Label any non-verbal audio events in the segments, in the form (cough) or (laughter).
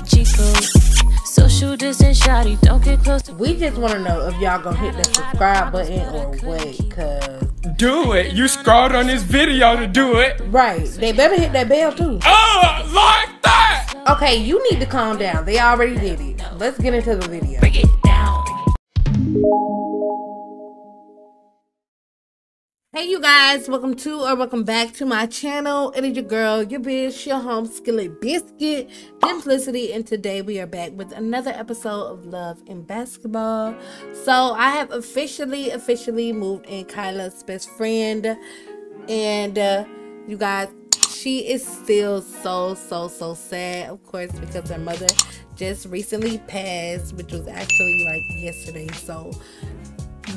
perfect cheat code. Social distance, shawty, don't get close We just want to know if y'all gonna hit the subscribe button or wait, cause Do it. You scrolled on this video to do it. right, they better hit that bell too. Oh, like that. Okay, you need to calm down. They already did it. Let's get into the video. break it down. Hey you guys, welcome to or welcome back to my channel. It is your girl, your bitch, your home skillet biscuit, Dimplicity, and today we are back with another episode of Love and Basketball. So I have officially, officially moved in Kyla's best friend, and uh, you guys, she is still so, so, so sad, of course, because her mother just recently passed, which was actually like yesterday. So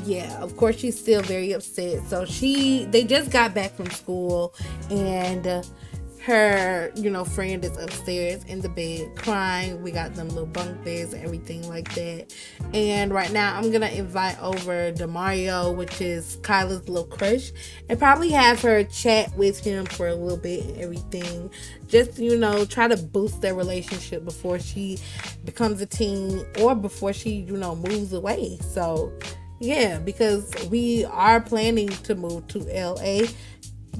yeah of course she's still very upset. So she they just got back from school and uh, her you know friend is upstairs in the bed crying. We got them little bunk beds and everything like that. And right now i'm gonna invite over demario which is kyla's little crush and probably have her chat with him for a little bit and everything. Just you know try to boost their relationship before she becomes a teen or before she you know moves away. So yeah, because we are planning to move to LA.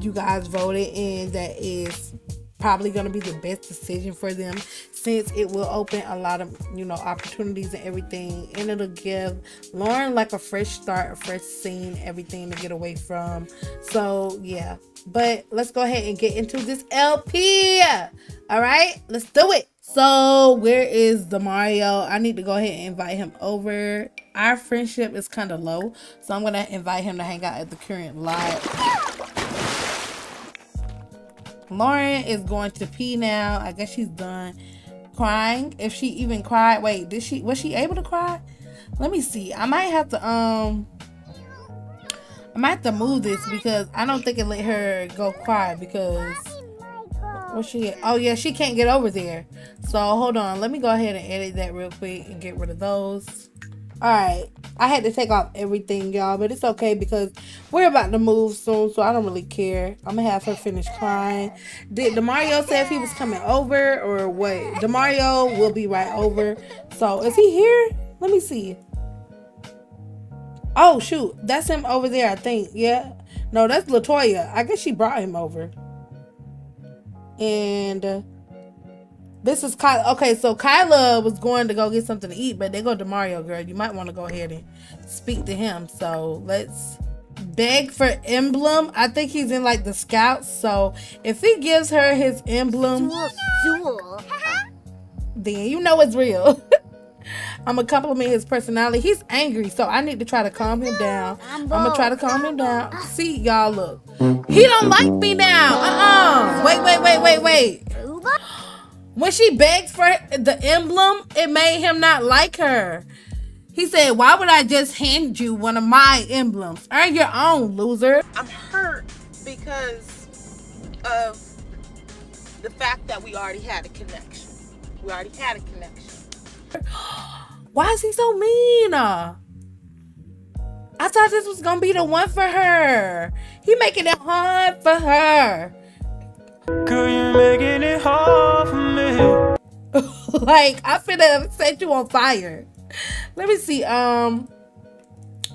You guys voted, and that is probably going to be the best decision for them since it will open a lot of you know opportunities and everything. And it'll give lauren like a fresh start a fresh scene everything to get away from. So yeah. But let's go ahead and get into this lp all right let's do it so where is demario i need to go ahead and invite him over our friendship is kind of low so i'm gonna invite him to hang out at the current lot Lauren is going to pee now. I guess she's done crying. If she even cried, wait, did she was she able to cry? Let me see. I might have to um I might have to move this because I don't think it let her go cry because where she? Oh yeah, she can't get over there. So hold on. Let me go ahead and edit that real quick and get rid of those. Alright. I had to take off everything, y'all, but it's okay because we're about to move soon, so I don't really care. I'm gonna have her finish crying. Did Demario say if he was coming over or what? Demario will be right over. So is he here? Let me see. Oh shoot, that's him over there, I think. Yeah. No, that's Latoya. I guess she brought him over. And this is Kyla. Okay, so Kyla was going to go get something to eat, but they go to Mario, girl. You might want to go ahead and speak to him. So let's beg for emblem. I think he's in like the scouts. So if he gives her his emblem, then you know it's real. (laughs) I'm gonna compliment his personality. He's angry, so I need to try to calm him down. I'm gonna try to calm him down. See, y'all look. He don't like me now. Uh-uh. Wait, wait, wait, wait, wait. When she begged for the emblem, it made him not like her. He said, Why would I just hand you one of my emblems? Earn your own, loser. I'm hurt because of the fact that we already had a connection. We already had a connection. (gasps) (gasps) (gasps) Why is he so mean? I thought this was gonna be the one for her. He making it hard for her. Girl, you making it hard for me. (laughs) like I finna set you on fire. Let me see. Um,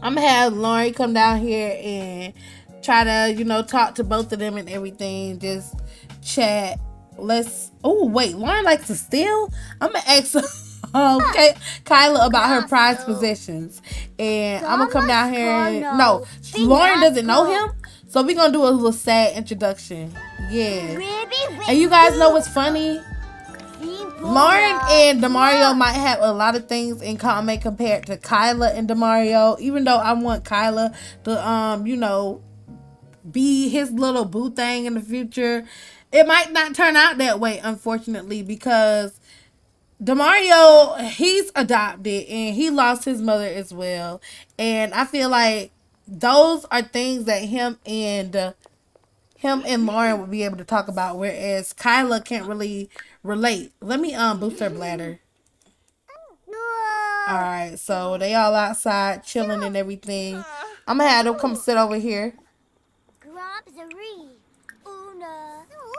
I'm gonna have Lauren come down here and try to, you know, talk to both of them and everything. Just chat. Let's. Oh wait, Lauren likes to steal. I'm gonna ask. (laughs) Okay, Kyla about her prized possessions, and I'm gonna come down here. And, no, Lauren doesn't know him, so we're gonna do a little sad introduction. Yeah, and you guys know what's funny? Lauren and Demario might have a lot of things in common compared to Kyla and Demario. Even though I want Kyla to, um, you know, be his little boo thing in the future, it might not turn out that way, unfortunately, because Demario, he's adopted and he lost his mother as well. And I feel like those are things that him and uh, him and Lauren would be able to talk about, whereas Kyla can't really relate. Let me um boost her bladder. All right, so they all outside chilling and everything. I'm gonna have them come sit over here.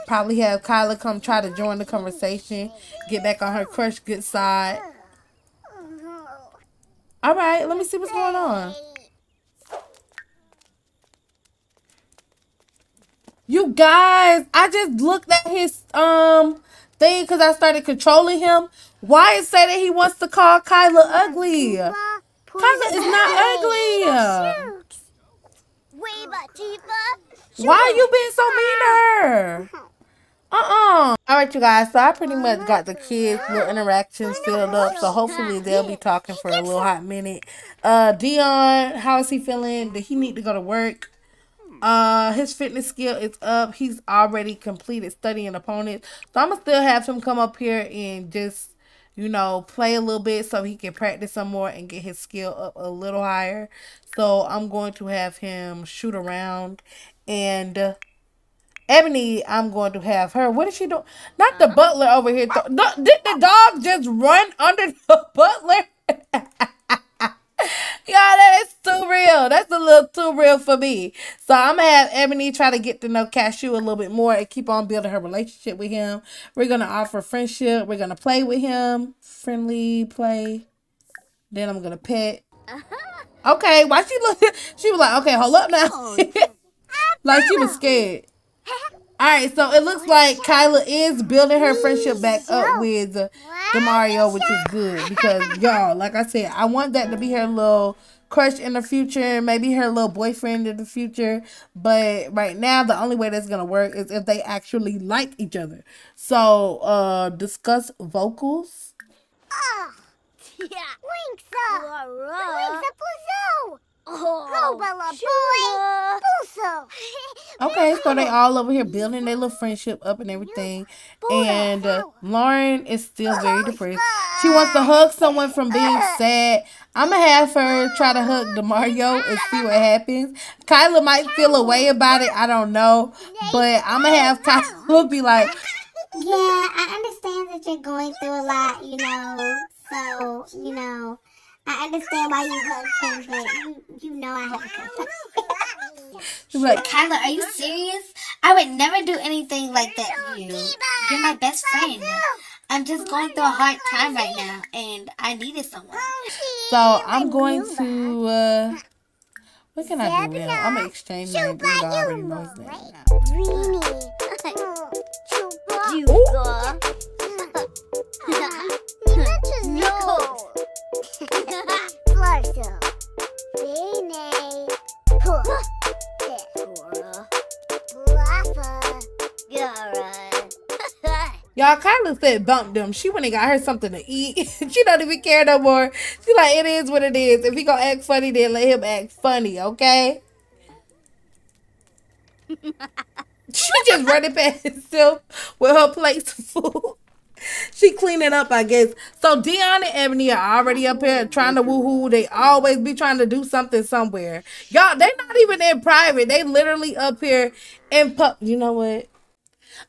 Probably have Kyla come try to join the conversation, get back on her crush good side. All right, let me see what's going on. You guys, I just looked at his um thing because I started controlling him. Why it say that he wants to call Kyla ugly? Kyla is not ugly. Why are you being so mean to her? (laughs) Uh-uh. All right, you guys. So I pretty much got the kids' little interactions filled up. So hopefully they'll be talking for a little hot minute. Uh, Dion, how is he feeling? Did he need to go to work? Uh, his fitness skill is up. He's already completed studying opponents. So I'm gonna still have him come up here and just, you know, play a little bit so he can practice some more and get his skill up a little higher. So I'm going to have him shoot around and. Eboni, I'm going to have her. What is she doing? Not the butler over here. Th- did the dog just run under the (laughs) butler? Y'all, that is too real. That's a little too real for me. So I'm gonna have Eboni try to get to know Cashew a little bit more and keep on building her relationship with him. We're gonna offer friendship. We're gonna play with him. Friendly play. Then I'm gonna pet. Uh-huh. Okay, why she look? (laughs) She was like, okay, hold up now. Oh, (laughs) like she was scared. All right, so it looks like Kyla is building her friendship back up with uh, Demario, which is good because (laughs) y'all, like I said, I want that to be her little crush in the future, maybe her little boyfriend in the future. But right now, the only way that's gonna work is if they actually like each other. So, uh, discuss vocals. Yeah. Winksa. Winksa Puzo. Oh, boy. Puzo. (laughs) Okay, so they all over here building their little friendship up and everything. And uh, Lauren is still very depressed. She wants to hug someone from being (laughs) sad. I'm gonna have her try to hug Demario and see what happens. Kyla might feel a way about it. I don't know, but I'm gonna have Kyla be like, Yeah, I understand that you're going through a lot, you know. So, you know, I understand why you hugged him, but you, you know I have to. she's (laughs) like, Kyla, are you serious? I would never do anything like that for you. You're my best friend. I'm just going through a hard time right now, and I needed someone. so I'm going to. uh What can I do with him? I'm gonna exchange names. because I already know (laughs) (laughs) Y'all Kyla said bump them. She went and got her something to eat. (laughs) she don't even care no more. She like it is what it is. If he gonna act funny, then let him act funny, okay? (laughs) she just running past himself with her plates of food. (laughs) She cleaning up, I guess. So Dion and Eboni are already up here trying to woohoo. They always be trying to do something somewhere. Y'all, they're not even in private. They literally up here in pub. You know what?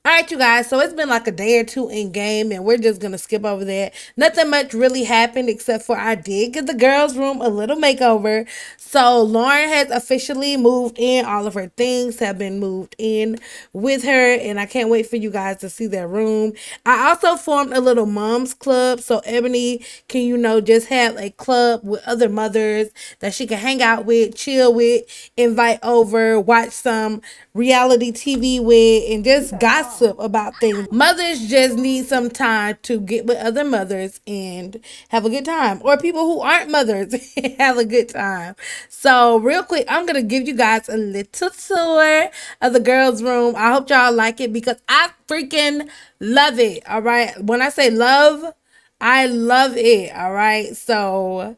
All right, you guys. So it's been like a day or two in game, and we're just gonna skip over that. Nothing much really happened except for I did give the girls' room a little makeover. So Lauren has officially moved in. All of her things have been moved in with her, and I can't wait for you guys to see their room. I also formed a little moms club, so Eboni can you know just have a club with other mothers that she can hang out with, chill with, invite over, watch some reality TV with, and just gossip about things. Mothers just need some time to get with other mothers and have a good time, or people who aren't mothers (laughs) have a good time. So, real quick, I'm gonna give you guys a little tour of the girls' room. I hope y'all like it because I freaking love it. All right, when I say love, I love it. All right, so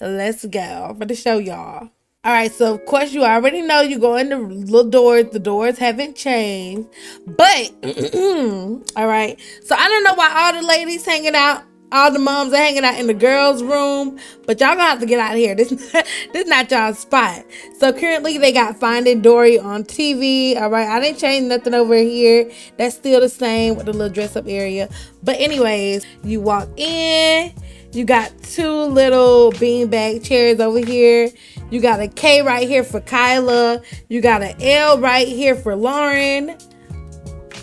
let's go. I'm gonna show y'all. All right, so of course you already know you go in the little doors. The doors haven't changed, but (clears throat) all right. So I don't know why all the ladies hanging out, all the moms are hanging out in the girls' room, but y'all gonna have to get out of here. This (laughs) this not y'all's spot. So currently they got Finding Dory on TV. All right, I didn't change nothing over here. That's still the same with the little dress up area. But anyways, you walk in. You got two little beanbag chairs over here. You got a K right here for Kyla. You got an L right here for Lauren.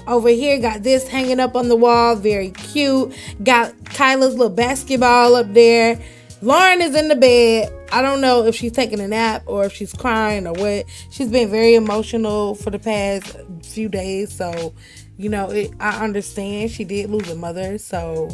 Over here, got this hanging up on the wall, very cute. Got Kyla's little basketball up there. Lauren is in the bed. I don't know if she's taking a nap or if she's crying or what. She's been very emotional for the past few days, so you know, it, I understand she did lose a mother, so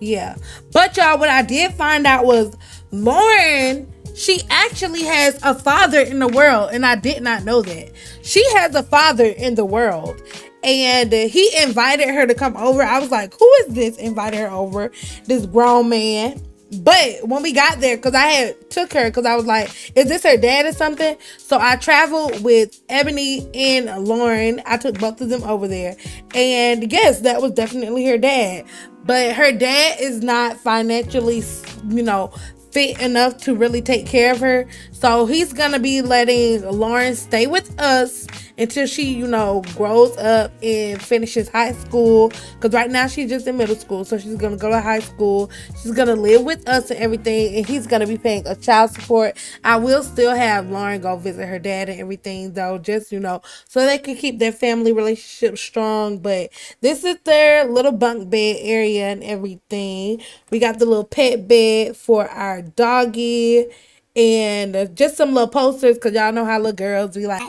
yeah. But y'all, what I did find out was Lauren, she actually has a father in the world, and I did not know that. She has a father in the world. And he invited her to come over. I was like, who is this? Invited her over. This grown man but when we got there because i had took her because i was like is this her dad or something? So i traveled with eboni and lauren. I took both of them over there. And yes that was definitely her dad. But her dad is not financially you know fit enough to really take care of her. So he's gonna be letting Lauren stay with us until she, you know, grows up and finishes high school. Because right now she's just in middle school, so she's gonna go to high school. She's gonna live with us and everything, and he's gonna be paying a child support. I will still have Lauren go visit her dad and everything, though, just you know, so they can keep their family relationship strong. But this is their little bunk bed area and everything. We got the little pet bed for our doggy and just some little posters because y'all know how little girls be like,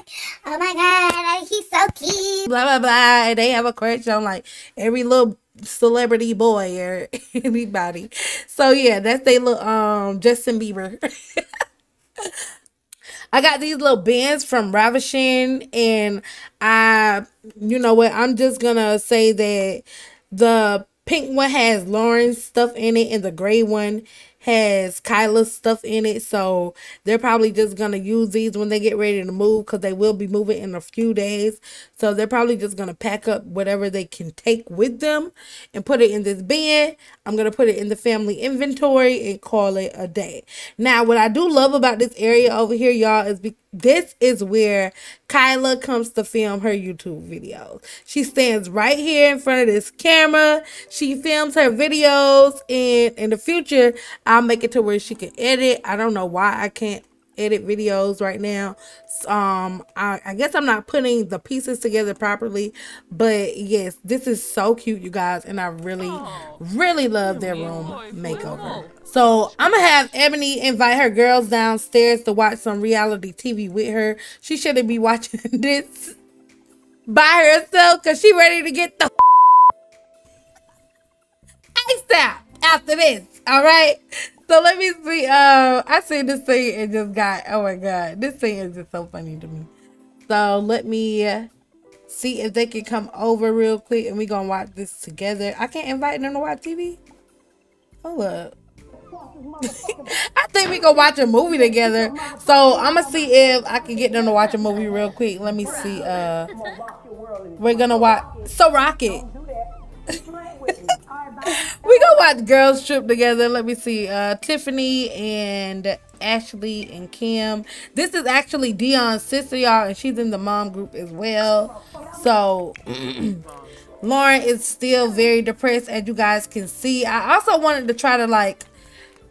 oh my god, he's so cute. Blah blah blah. And they have a crush on like every little celebrity boy or (laughs) anybody. So yeah, that's they little um Justin Bieber. (laughs) I got these little bands from Ravasheen, and I, you know what? I'm just gonna say that the pink one has Lauren's stuff in it, and the gray one has Kyla's stuff in it. So they're probably just going to use these when they get ready to move because they will be moving in a few days. So they're probably just going to pack up whatever they can take with them and put it in this bin. I'm going to put it in the family inventory and call it a day. Now, what I do love about this area over here, y'all, is because this is where Kyla comes to film her YouTube videos. She stands right here in front of this camera. She films her videos and in the future, I'll make it to where she can edit. I don't know why I can't edit videos right now. Um, I, I guess I'm not putting the pieces together properly, but yes, this is so cute, you guys, and I really, really love their room makeover. So I'm gonna have Eboni invite her girls downstairs to watch some reality TV with her. She shouldn't be watching (laughs) this by herself because she ready to get the ASAP after this. All right. So let me see. Uh, I see this thing and just got. Oh my god, this thing is just so funny to me. So let me see if they can come over real quick and we gonna watch this together. I can't invite them to watch TV. Hold up. I think we can watch a movie together. So I'm gonna see if I can get them to watch a movie real quick. Let me see. Uh, we're gonna watch So Rocket. (laughs) we gonna watch Girls Trip together. Let me see. Uh, Tiffany and Ashley and Kim. This is actually Dion's sister, y'all, and she's in the mom group as well. So. (clears throat) Lauren is still very depressed as you guys can see. I also wanted to try to like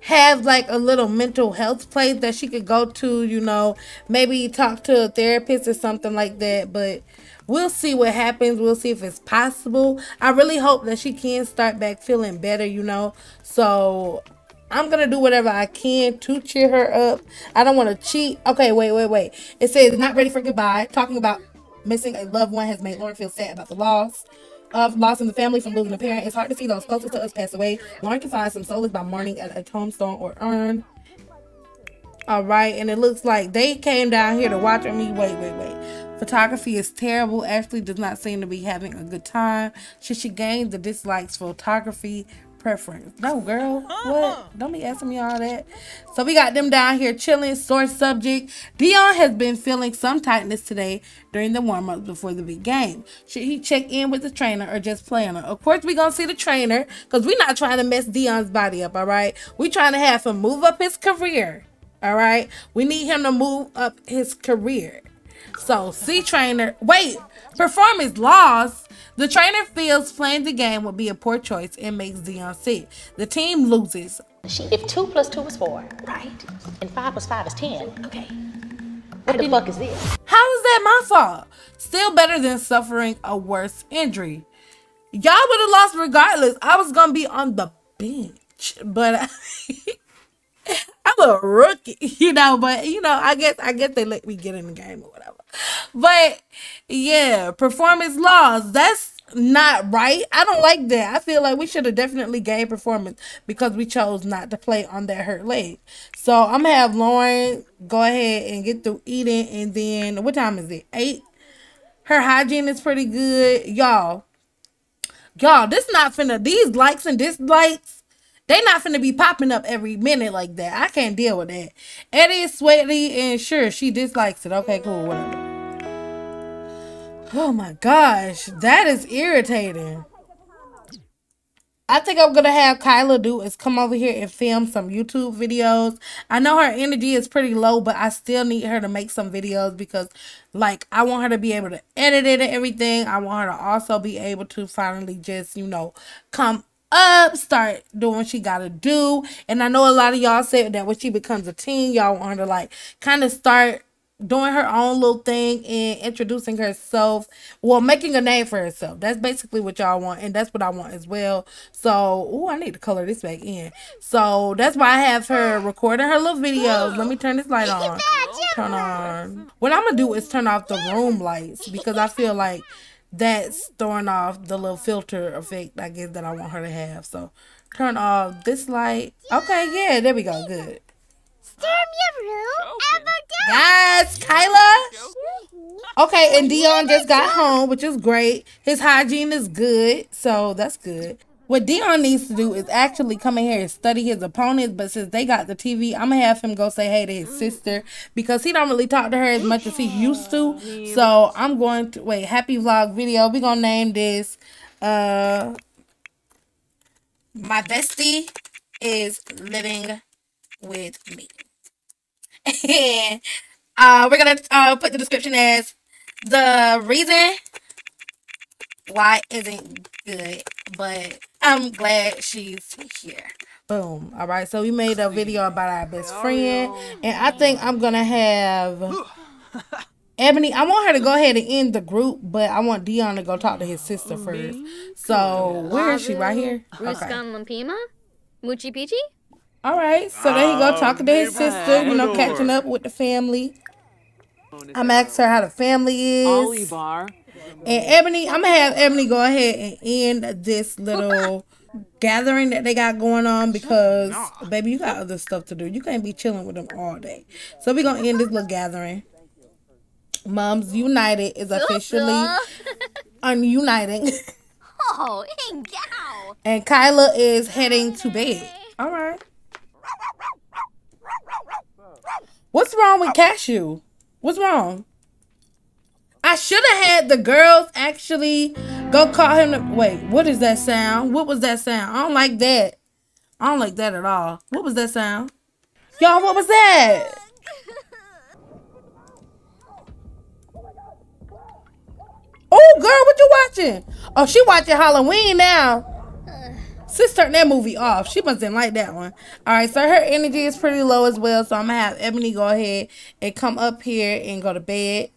have like a little mental health place that she could go to, you know, maybe talk to a therapist or something like that. But we'll see what happens. We'll see if it's possible. I really hope that she can start back feeling better, you know. So I'm gonna do whatever I can to cheer her up. I don't want to cheat. Okay, wait, wait, wait. It says not ready for goodbye. Talking about missing a loved one has made Lauren feel sad about the loss of loss in the family from losing a parent. It's hard to see those closest to us pass away. Lauren can find some solace by mourning at a tombstone or urn. All right, and it looks like they came down here to watch me. Wait, wait, wait. Photography is terrible. Ashley does not seem to be having a good time. Should she gain the dislikes photography preference? No, girl. Uh-uh. What? Don't be asking me all that. So we got them down here chilling. Source subject. Dion has been feeling some tightness today during the warm-up before the big game. Should he check in with the trainer or just play on her? Of course, we're going to see the trainer because we're not trying to mess Dion's body up, all right? We're trying to have him move up his career. All right. We need him to move up his career. So, C trainer, wait, performance loss. The trainer feels playing the game would be a poor choice and makes Dion sick. The team loses. She, if two plus two is four, right? And five plus five is ten. Okay. What the fuck is this? How is that my fault. Still better than suffering a worse injury. Y'all would have lost regardless. I was gonna be on the bench, but (laughs) I'm a rookie, (laughs) you know. But you know, I guess I guess they let me get in the game or whatever. But yeah, performance laws. That's not right. I don't like that. I feel like we should have definitely gave performance because we chose not to play on that hurt leg. So I'm gonna have Lauren go ahead and get through eating, and then what time is it? Eight. Her hygiene is pretty good, y'all. Y'all, this not finna. These likes and dislikes, they not finna be popping up every minute like that. I can't deal with that. Eddie is sweaty, and sure she dislikes it. Okay, cool, whatever. Oh my gosh, that is irritating. I think I'm gonna have Kyla do is come over here and film some YouTube videos. I know her energy is pretty low, but I still need her to make some videos because like I want her to be able to edit it and everything. I want her to also be able to finally just, you know, come up, start doing what she gotta do. And I know a lot of y'all said that when she becomes a teen, y'all want her to like kind of start doing her own little thing and introducing herself well making a name for herself. That's basically what y'all want and that's what i want as well. So oh i need to color this back in. So that's why i have her recording her little videos. Let me turn this light on. Turn on. What i'm gonna do is turn off the room lights because i feel like that's throwing off the little filter effect i guess that i want her to have so turn off this light okay yeah there we go good Yes, Kyla. Okay, and Dion just got home, which is great. His hygiene is good, so that's good. What Dion needs to do is actually come in here and study his opponents, but since they got the TV, I'm gonna have him go say hey to his sister because he don't really talk to her as much as he used to. So I'm going to wait, happy vlog video. we gonna name this uh My Bestie is Living with Me. and (laughs) uh, we're gonna uh, put the description as the reason why isn't good, but I'm glad she's here. Boom. All right. So we made a video about our best friend, and I think I'm gonna have (laughs) Eboni. I want her to go ahead and end the group, but I want Dion to go talk to his sister first. So where is she? Right here. Okay. Ruskan Lampima? Muchi Pichi? All right. So there you go, oh, talking to his sister. You know, catching up with the family. I'm asking her how the family is. Olivar. And Eboni, I'm gonna have Eboni go ahead and end this little gathering that they got going on because baby, you got other stuff to do. You can't be chilling with them all day. So we're gonna end this little gathering. Moms United is officially (laughs) ununiting. Oh. And Kyla is heading to bed. All right. What's wrong with Cashew? What's wrong? I should have had the girls actually go call him. To, wait, what is that sound? What was that sound? I don't like that. I don't like that at all. What was that sound? Y'all, what was that? Oh, girl, what you watching? Oh, she watching Halloween now. Sis turned that movie off. She must didn't like that one. All right, so her energy is pretty low as well. So I'm gonna have Eboni go ahead and come up here and go to bed.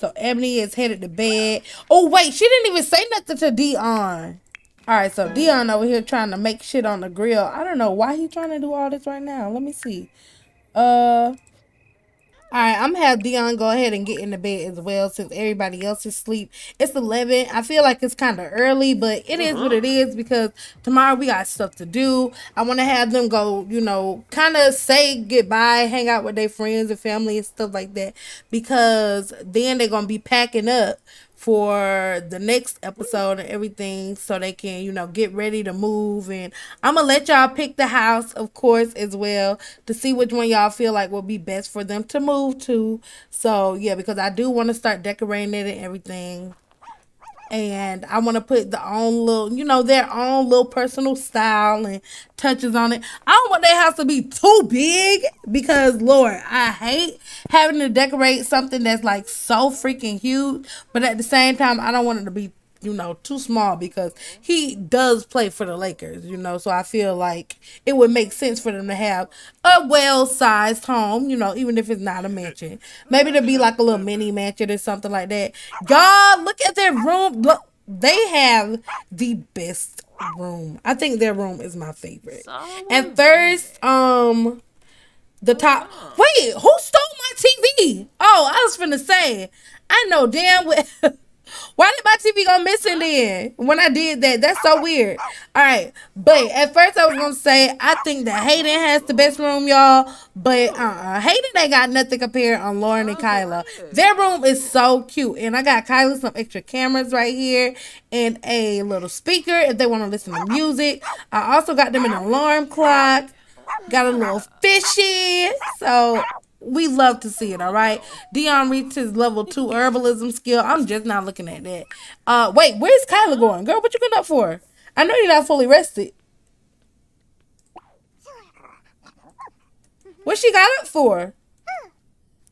So Eboni is headed to bed. Oh wait, she didn't even say nothing to Dion. All right, so Dion over here trying to make shit on the grill. I don't know why he trying to do all this right now. Let me see. Uh. All right, I'm gonna have Dion go ahead and get in the bed as well since everybody else is asleep. It's 11. I feel like it's kind of early, but it is what it is because tomorrow we got stuff to do. I want to have them go, you know, kind of say goodbye, hang out with their friends and family and stuff like that because then they're gonna be packing up for the next episode and everything so they can you know get ready to move. And i'm gonna let y'all pick the house of course as well to see which one y'all feel like will be best for them to move to. So yeah because i do want to start decorating it and everything and I want to put the own little, you know, their own little personal style and touches on it. I don't want their house to be too big because, Lord, I hate having to decorate something that's like so freaking huge, but at the same time, I don't want it to be you know, too small because he does play for the Lakers, you know. So I feel like it would make sense for them to have a well sized home, you know, even if it's not a mansion. Maybe to be like a little mini mansion or something like that. Y'all, look at their room. Look, they have the best room. I think their room is my favorite. And first, um, the top. Wait, who stole my TV? Oh, I was finna say. I know damn well. (laughs) Why did my TV go missing then? When I did that, that's so weird. All right, but at first I was gonna say I think that Hayden has the best room, y'all. But uh, Hayden ain't got nothing compared on Lauren and Kyla. Their room is so cute, and I got Kyla some extra cameras right here and a little speaker if they want to listen to music. I also got them an alarm clock. Got a little fishy. So we love to see it, all right? Dion reached his level two herbalism skill. I'm just not looking at that. Uh wait, where's Kyla going? Girl, what you getting up for? I know you're not fully rested. What she got up for?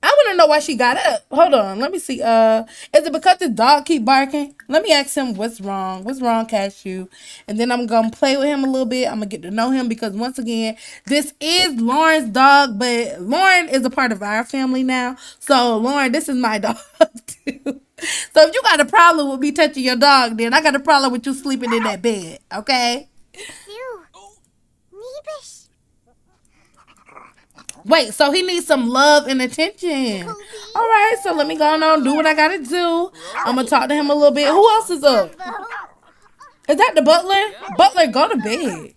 I want to know why she got up. Hold on, let me see. Uh, is it because the dog keep barking? Let me ask him what's wrong. What's wrong, Cashew? And then I'm gonna play with him a little bit. I'm gonna get to know him because once again, this is Lauren's dog, but Lauren is a part of our family now. So Lauren, this is my (laughs) dog too. So if you got a problem with me touching your dog, then I got a problem with you sleeping in that bed. Okay? Phew. Neebish. Wait, so he needs some love and attention. All right, so let me go on and do what I gotta do. I'm gonna talk to him a little bit. Who else is up? Is that the butler? Butler, go to bed.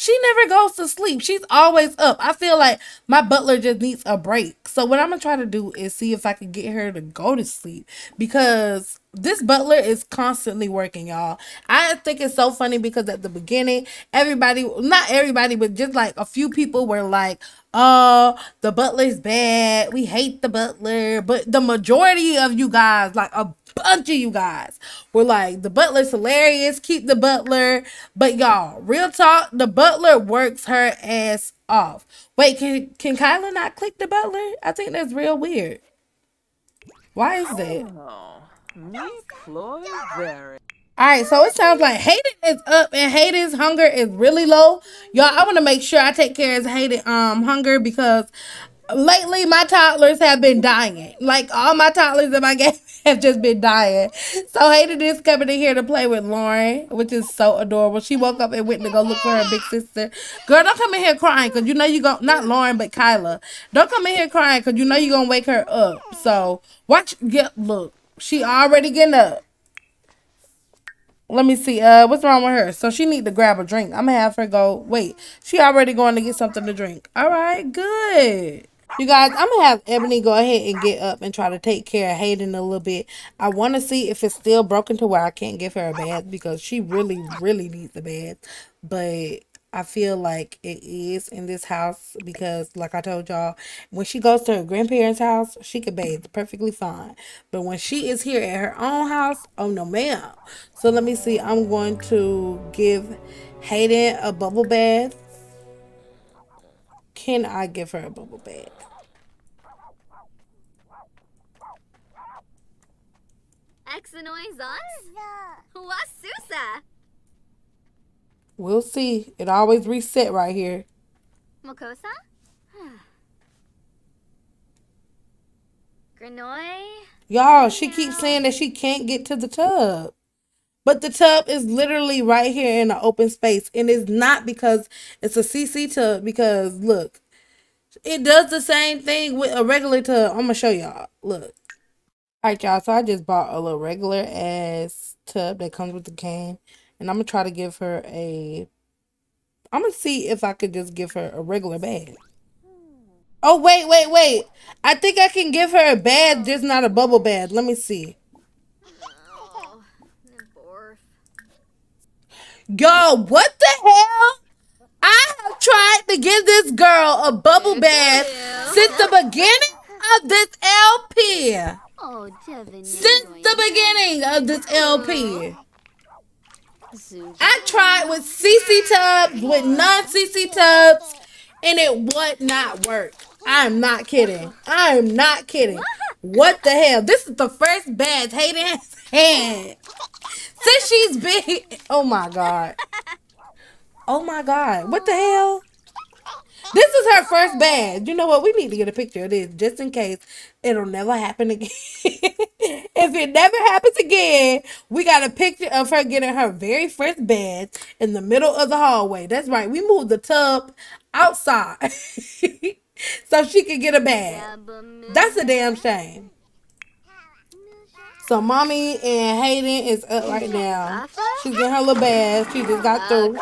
She never goes to sleep. She's always up. I feel like my butler just needs a break. So what I'm gonna try to do is see if I can get her to go to sleep because this butler is constantly working, y'all. I think it's so funny because at the beginning, everybody, not everybody, but just like a few people were like, oh, the butler's bad. We hate the butler. But the majority of you guys, like a bunch of you guys, were like, the butler's hilarious. Keep the butler. But y'all, real talk, the butler works her ass off. Wait, can can Kyla not click the butler? I think that's real weird. Why is that? Me Floyd very. All right, so it sounds like Hayden is up and Hayden's hunger is really low. Y'all, I want to make sure I take care of Hayden um hunger because lately my toddlers have been dying. Like all my toddlers in my (laughs) game have just been dying. So Hayden is coming in here to play with Lauren, which is so adorable. She woke up and went to go look for her big sister. Girl, don't come in here crying because you know you're go not Lauren but Kyla. Don't come in here crying because you know you're gonna wake her up. So watch get look. She already getting up. Let me see. Uh, what's wrong with her? So she need to grab a drink. I'm gonna have her go. Wait, she already going to get something to drink. All right, good. You guys, I'm gonna have Eboni go ahead and get up and try to take care of Hayden a little bit. I want to see if it's still broken to where I can't give her a bath because she really, really needs a bath. But I feel like it is in this house because, like I told y'all, when she goes to her grandparents' house, she could bathe perfectly fine. But when she is here at her own house, oh no, ma'am. So let me see. I'm going to give Hayden a bubble bath. Can I give her a bubble bath? We'll see. It always reset right here. Mokosa? (sighs) Granoy? Y'all, she keeps saying that she can't get to the tub. But the tub is literally right here in the open space. And it's not because it's a CC tub. Because look, it does the same thing with a regular tub. I'm going to show y'all. Look. All right, y'all. So I just bought a little regular ass tub that comes with the can. And I'm going to try to give her a... I'm going to see if I could just give her a regular bath. Oh, wait, wait, wait. I think I can give her a bath, just not a bubble bath. Let me see. Oh. Yo, what the hell? I have tried to give this girl a bubble bath since the beginning of this LP. Oh, Devin. Since the beginning of this LP. I tried with CC tubs, with non CC tubs, and it would not work. I'm not kidding. I'm not kidding. What the hell? This is the first bath Hayden has had Since she's big. (laughs) Oh my god. Oh my god. What the hell? This is her first bad. You know what? We need to get a picture of this just in case it'll never happen again. (laughs) if it never happens again, we got a picture of her getting her very first bed in the middle of the hallway. That's right. We moved the tub outside (laughs) so she could get a bed. That's a damn shame. So mommy and Hayden is up right now. She's in her little bath. She just got through.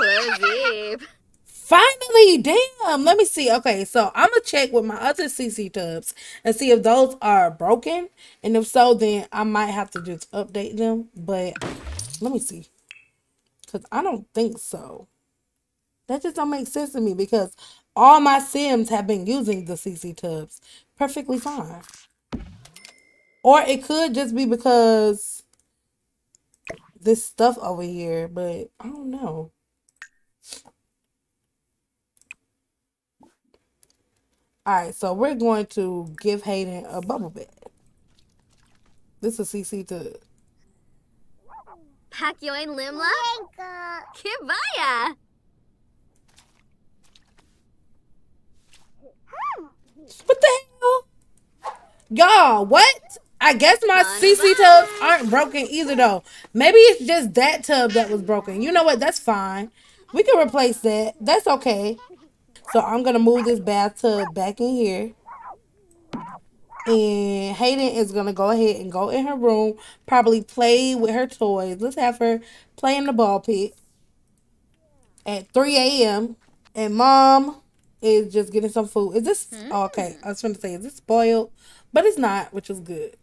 Finally, damn. Let me see. Okay, so I'm gonna check with my other CC tubs and see if those are broken. And if so, then I might have to just update them. But let me see. Cause I don't think so. That just don't make sense to me because all my Sims have been using the CC tubs perfectly fine. Or it could just be because this stuff over here, but I don't know. Alright, so we're going to give Hayden a bubble bed. This is CC to Pakyoin Limla? Kibaya! What the hell? Y'all, what? I guess my CC tubs aren't broken either though. Maybe it's just that tub that was broken. You know what? That's fine. We can replace that. That's okay. So I'm gonna move this bathtub back in here. And Hayden is gonna go ahead and go in her room, probably play with her toys. Let's have her play in the ball pit at 3 a.m. And mom is just getting some food. Is this oh, okay? I was trying to say, is this spoiled? But it's not, which is good.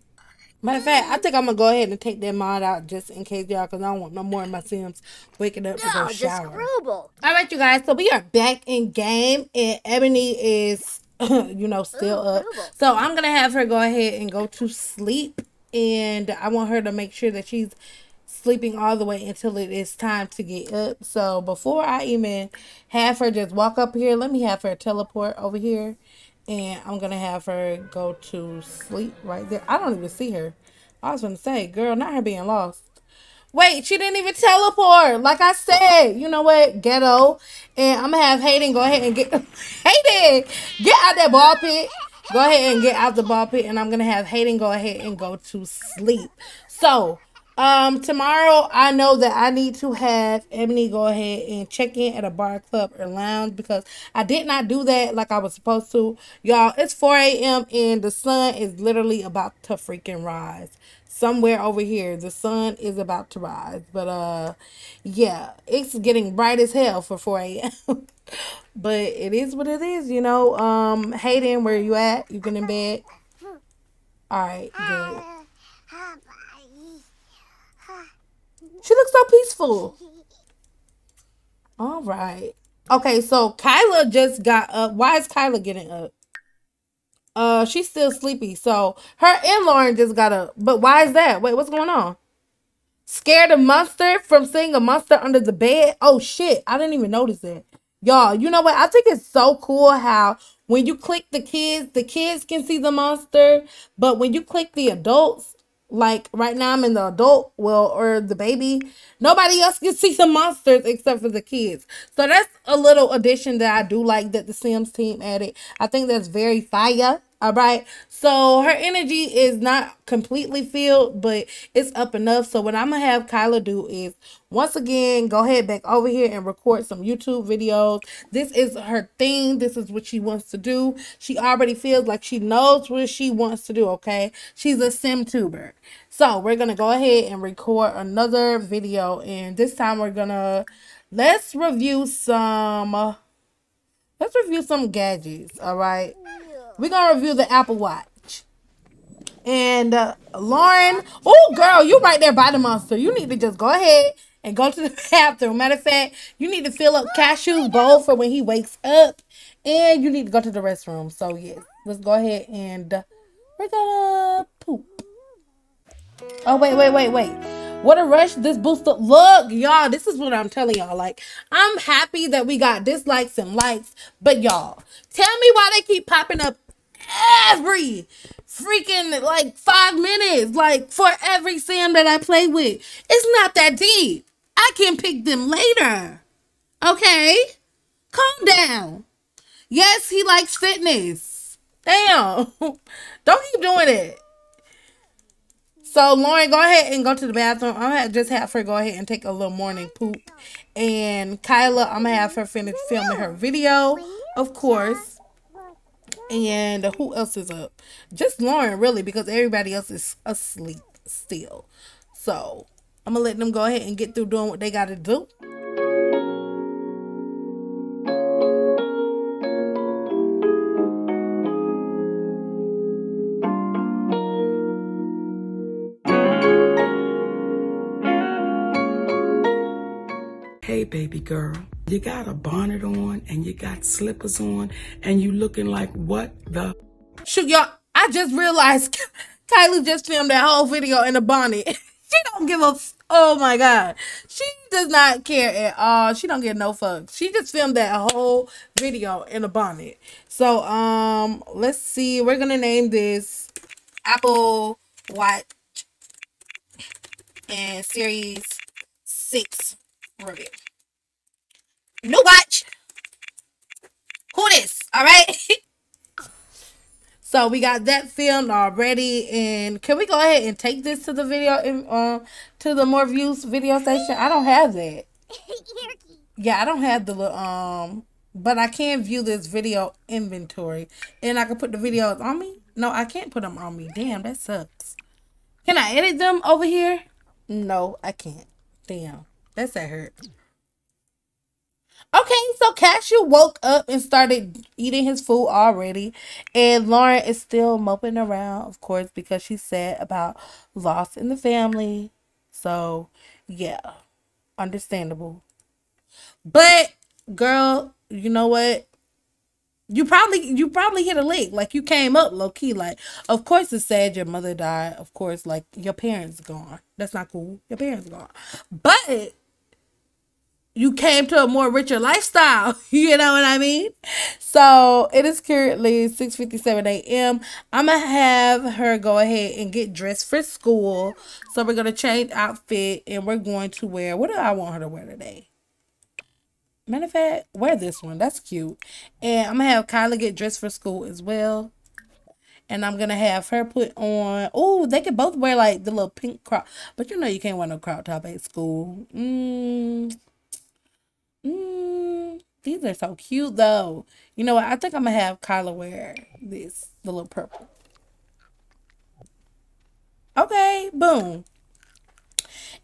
Matter of fact, I think I'm gonna go ahead and take that mod out just in case y'all, cause I don't want no more of my Sims waking up to go just shower. All right, you guys. So we are back in game, and Eboni is, (laughs) you know, still Ooh, up. So I'm gonna have her go ahead and go to sleep, and I want her to make sure that she's sleeping all the way until it is time to get up. So before I even have her just walk up here, let me have her teleport over here, and I'm gonna have her go to sleep right there. I don't even see her. I was gonna say, girl, not her being lost. Wait, she didn't even teleport. Like I said, you know what? Ghetto. And I'm gonna have Hayden go ahead and get (laughs) Hayden get out that ball pit. Go ahead and get out the ball pit, and I'm gonna have Hayden go ahead and go to sleep. So, um, tomorrow I know that I need to have Eboni go ahead and check in at a bar, club, or lounge because I did not do that like I was supposed to. Y'all, it's 4 a.m. and the sun is literally about to freaking rise. Somewhere over here the sun is about to rise. But uh yeah it's getting bright as hell for 4 a.m (laughs) but it is what it is you know. Um hayden where you at? You been in bed? All right good she looks so peaceful all right okay so kyla just got up why is kyla getting up uh, she's still sleepy. So her and Lauren just got up. But why is that? Wait, what's going on? Scared a monster from seeing a monster under the bed? Oh shit, I didn't even notice that. Y'all, you know what? I think it's so cool how when you click the kids, the kids can see the monster, but when you click the adults, like right now I'm in the adult, well, or the baby, nobody else can (laughs) see the monsters except for the kids. So that's a little addition that I do like that the Sims team added. I think that's very fire. All right. So her energy is not completely filled, but it's up enough. So what I'm gonna have Kyla do is once again go ahead back over here and record some YouTube videos. This is her thing. This is what she wants to do. She already feels like she knows what she wants to do. Okay. She's a sim tuber. So we're gonna go ahead and record another video, and this time we're gonna let's review some. let's review some gadgets. All right. We're gonna review the Apple Watch. And uh, Lauren, oh girl, you right there by the monster. You need to just go ahead and go to the (laughs) bathroom. Matter of fact, you need to fill up Cashew's bowl for when he wakes up, and you need to go to the restroom. So yes, let's go ahead and uh, we're gonna poop. Oh wait, wait, wait, wait. What a rush this booster. Look, y'all, this is what I'm telling y'all. Like, I'm happy that we got dislikes and likes, but y'all, tell me why they keep popping up every freaking like five minutes, like for every sim that I play with. It's not that deep. I can pick them later. Okay? Calm down. Yes, he likes fitness. Damn. (laughs) Don't keep doing it. So Lauren, go ahead and go to the bathroom. I'm gonna just have her go ahead and take a little morning poop. And Kyla, I'm gonna have her finish filming her video, of course. And uh, who else is up? Just Lauren, really, because everybody else is asleep still. So I'm gonna let them go ahead and get through doing what they gotta do. Hey, baby girl, you got a bonnet on and you got slippers on and you looking like what the? Shoot, y'all, I just realized (laughs) Kylie just filmed that whole video in a bonnet. (laughs) she don't give a, oh my God. She does not care at all. She don't get no fucks. She just filmed that whole video in a bonnet. So, um, let's see. We're to name this Apple Watch and Series 6 review. New watch. Who this? All right. (laughs) so we got that filmed already, and can we go ahead and take this to the video um to the more views video station? I don't have that. (laughs) Yeah, I don't have the little, um, but I can view this video inventory, and I can put the videos on me. No, I can't put them on me. Damn, that sucks. Can I edit them over here? No, I can't. Damn, that's that hurt. Okay, so Cashew woke up and started eating his food already. And Lauren is still moping around, of course, because she's sad about loss in the family. So, yeah, understandable. But, girl, you know what? You probably you probably hit a lick. Like you came up low key. Like, of course it's sad your mother died. Of course, like your parents gone. That's not cool. Your parents gone. But you came to a more richer lifestyle. (laughs) You know what I mean? So it is currently 6:57 a.m. I'm gonna have her go ahead and get dressed for school. So we're gonna change outfit and we're going to wear what do I want her to wear today? Matter of fact, wear this one. That's cute. And I'm gonna have Kyla get dressed for school as well. And I'm gonna have her put on. Oh, they could both wear like the little pink crop, but you know you can't wear no crop top at school. Mm. These are so cute though. You know what? I think I'm gonna have Kyla wear this, the little purple. Okay, boom.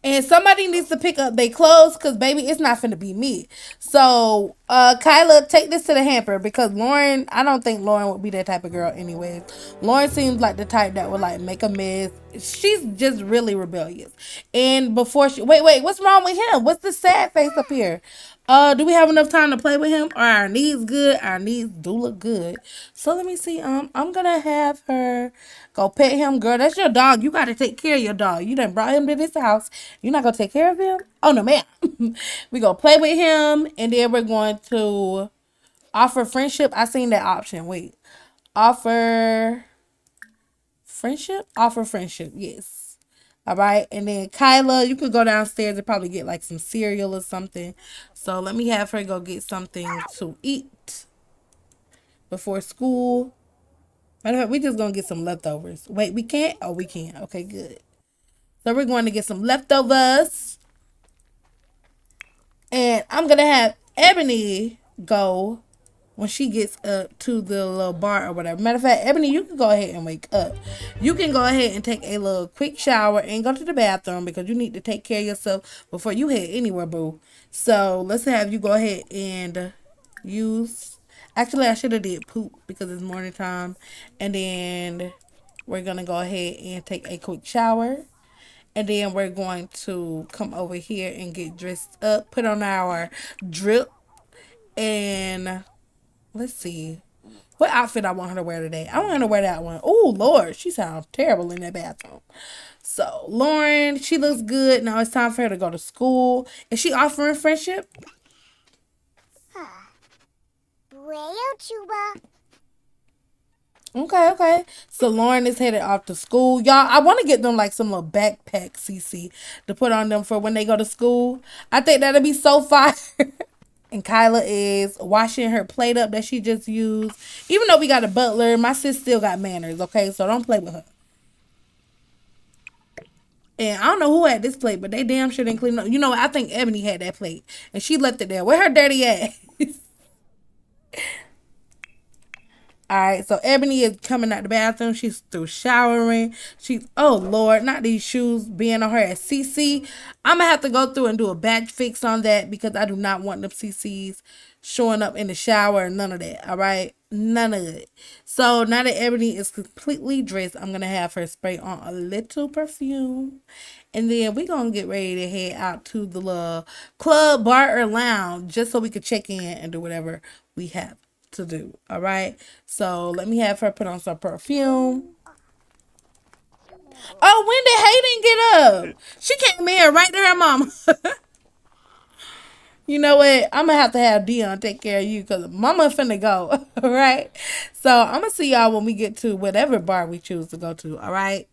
And somebody needs to pick up their clothes because baby, it's not finna be me. So uh Kyla, take this to the hamper because Lauren, I don't think Lauren would be that type of girl anyways. Lauren seems like the type that would like make a mess. She's just really rebellious. And before she wait, wait, what's wrong with him? What's the sad face up here? Uh, do we have enough time to play with him? Are our knees good? Our knees do look good. So let me see. Um, I'm gonna have her go pet him, girl. That's your dog. You gotta take care of your dog. You done brought him to this house. You're not gonna take care of him? Oh no, ma'am. (laughs) we gonna play with him, and then we're going to offer friendship. I seen that option. Wait, offer friendship. Offer friendship. Yes. All right. And then Kyla, you could go downstairs and probably get like some cereal or something. So let me have her go get something to eat before school. Matter of fact, we just gonna get some leftovers. Wait, we can't? Oh, we can. Okay, good. So we're going to get some leftovers. And I'm gonna have Eboni go when she gets up to the little bar or whatever. Matter of fact, Eboni, you can go ahead and wake up. You can go ahead and take a little quick shower and go to the bathroom because you need to take care of yourself before you head anywhere, boo. So let's have you go ahead and use. Actually, I should have did poop because it's morning time, and then we're gonna go ahead and take a quick shower. And then we're going to come over here and get dressed up, put on our drip, and let's see. What outfit I want her to wear today? I want her to wear that one. Oh Lord, she sounds terrible in that bathroom. So Lauren, she looks good. Now it's time for her to go to school. Is she offering friendship? Braille tuba. Okay, okay. So Lauren is headed off to school. Y'all, I want to get them like some little backpack CC to put on them for when they go to school. I think that'll be so (laughs) fire. and Kyla is washing her plate up that she just used. Even though we got a butler, my sis still got manners, okay? So don't play with her. And I don't know who had this plate, but they damn sure didn't clean up. You know, I think Eboni had that plate. And she left it there. Where her dirty ass? (laughs) All right, so Eboni is coming out the bathroom. She's through showering. She's oh lord, not these shoes being on her at CC. I'm gonna have to go through and do a batch fix on that because I do not want them CCs showing up in the shower. None of that. All right, none of it. So now that Eboni is completely dressed, I'm gonna have her spray on a little perfume, and then we're gonna get ready to head out to the club, bar, or lounge just so we could check in and do whatever we have to do. All right. So let me have her put on some perfume. Oh, when did Hayden get up? She came in right to her mama. (laughs) you know what? I'm gonna have to have Dion take care of you because mama finna go. (laughs) All right. So I'm gonna see y'all when we get to whatever bar we choose to go to. All right.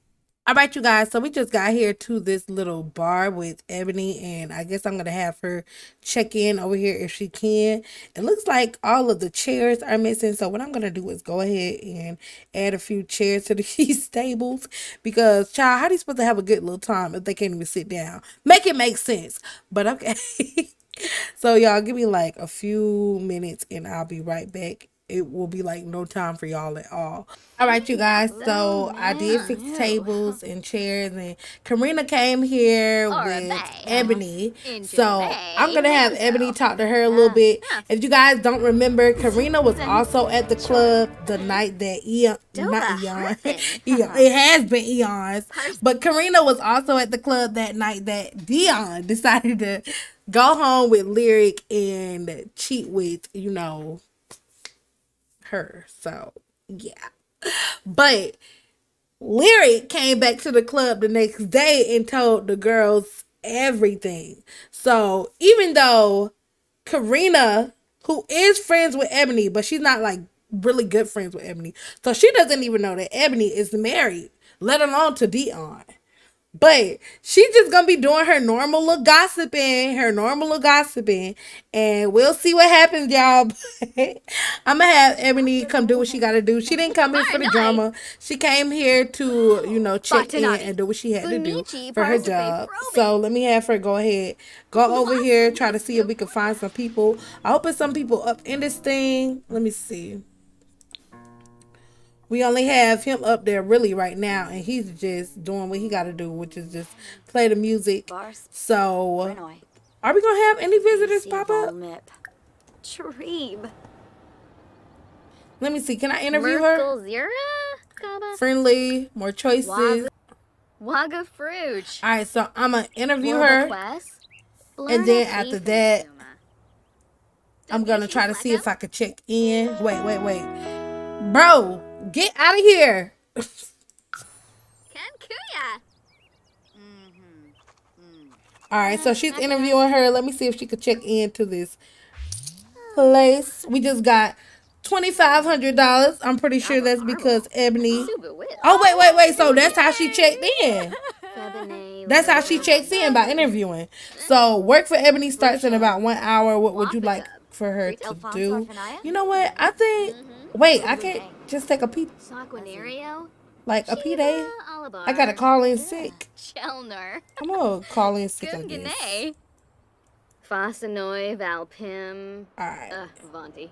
All right, you guys. So we just got here to this little bar with Eboni, and I guess I'm gonna have her check in over here if she can. It looks like all of the chairs are missing, so what I'm gonna do is go ahead and add a few chairs to (laughs) these tables because, child, how are you supposed to have a good little time if they can't even sit down? Make it make sense. But okay. (laughs) so y'all, give me like a few minutes, and I'll be right back it will be like no time for y'all at all. All right, you guys. So I did fix tables and chairs, and Karina came here with Eboni. So I'm gonna have Eboni talk to her a little bit. If you guys don't remember, Karina was also at the club the night that Eon, not Eon, (laughs) Eon, it has been Eon's, but Karina was also at the club that night that Dion (laughs) decided to go home with Lyric and cheat with, you know, her. So, yeah. But Lyric came back to the club the next day and told the girls everything. So, even though Karina, who is friends with Eboni, but she's not like really good friends with Eboni, so she doesn't even know that Eboni is married, let alone to Dion. But she's just gonna be doing her normal little gossiping, her normal little gossiping, and we'll see what happens, y'all. (laughs) I'm gonna have Eboni come do what she gotta do. She didn't come here for the drama. She came here to, you know, check in and do what she had to do for her job. So let me have her go ahead, go over here, try to see if we can find some people. I hope it's some people up in this thing. Let me see we only have him up there really right now and he's just doing what he got to do which is just play the music. So are we gonna have any visitors pop up? Let me see can i interview her? Friendly more choices. Waga Fruge. all right so i'm gonna interview her and then after that i'm gonna try to see if i could check in. Wait wait wait. Bro Get out of here. Kenkuya. All right, so she's interviewing her. Let me see if she could check into this place. We just got twenty five hundred dollars. I'm pretty sure that's because Eboni. Oh wait, wait, wait. So that's how she checked in. (laughs) That's how she checks in by interviewing. So work for Eboni starts in about one hour. What would you like for her to do? You know what? I think. Wait, I can't just take a P. Like a P day. I gotta call in sick. Chelner. I'm gonna call in sick. I guess. Gunganay. Fasanoi, Valpim. Alright. Uh, Vonti.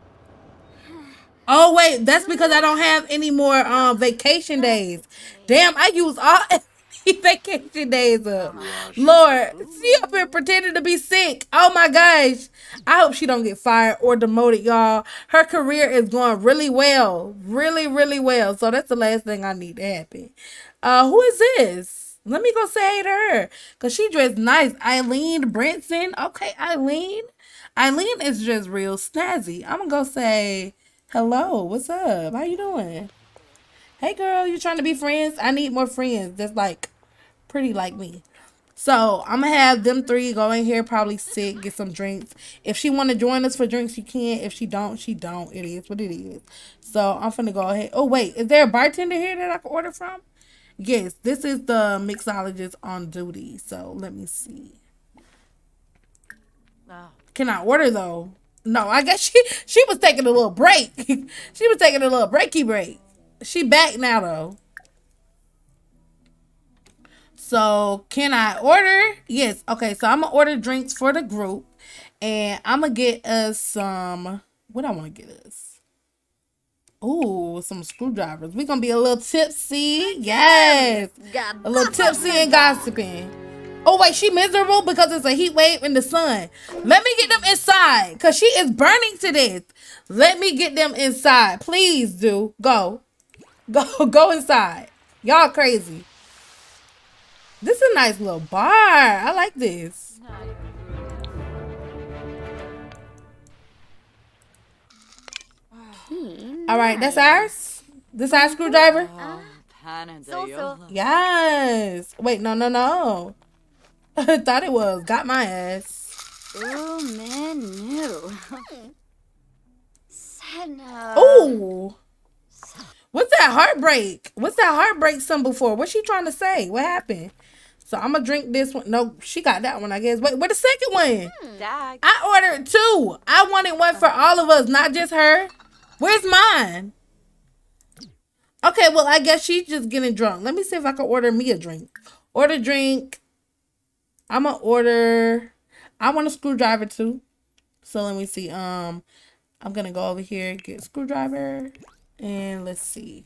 Oh wait, that's because I don't have any more um vacation days. Damn, I use all (laughs) (laughs) vacation days up. Lord, she up here pretending to be sick. Oh my gosh. I hope she don't get fired or demoted, y'all. Her career is going really well. Really, really well. So that's the last thing I need to happen. Uh, who is this? Let me go say hey to her. Cause she dressed nice. Eileen Brinson. Okay, Eileen. Eileen is just real snazzy. I'm gonna go say hello. What's up? How you doing? Hey girl, you trying to be friends? I need more friends that's like pretty like me. So I'm gonna have them three go in here, probably sit, get some drinks. If she want to join us for drinks, she can. If she don't, she don't. It is what it is. So I'm finna go ahead. Oh wait, is there a bartender here that I can order from? Yes, this is the mixologist on duty. So let me see. Can I order though? No, I guess she she was taking a little break. (laughs) she was taking a little breaky break. She back now though. So can I order? Yes. Okay. So I'm gonna order drinks for the group, and I'm gonna get us some. What I want to get us? Ooh, some screwdrivers. We're gonna be a little tipsy. Yes. A little tipsy and gossiping. Oh wait, she miserable because it's a heat wave in the sun. Let me get them inside, cause she is burning to death. Let me get them inside, please. Do go, (laughs) go, go inside. Y'all crazy. This is a nice little bar. I like this. Hmm. All right, that's ours. This is our screwdriver. Oh, yes. Wait, no, no, no. (laughs) I thought it was. Got my ass. Oh, menu. Senna. Oh. What's that heartbreak? What's that heartbreak symbol for? What's she trying to say? What happened? So I'm gonna drink this one. No, she got that one, I guess. Wait, where the second one? I ordered two. I wanted one for all of us, not just her. Where's mine? Okay, well, I guess she's just getting drunk. Let me see if I can order me a drink. Order drink. I'm gonna order. I want a screwdriver too. So let me see. Um, I'm gonna go over here get screwdriver, and let's see.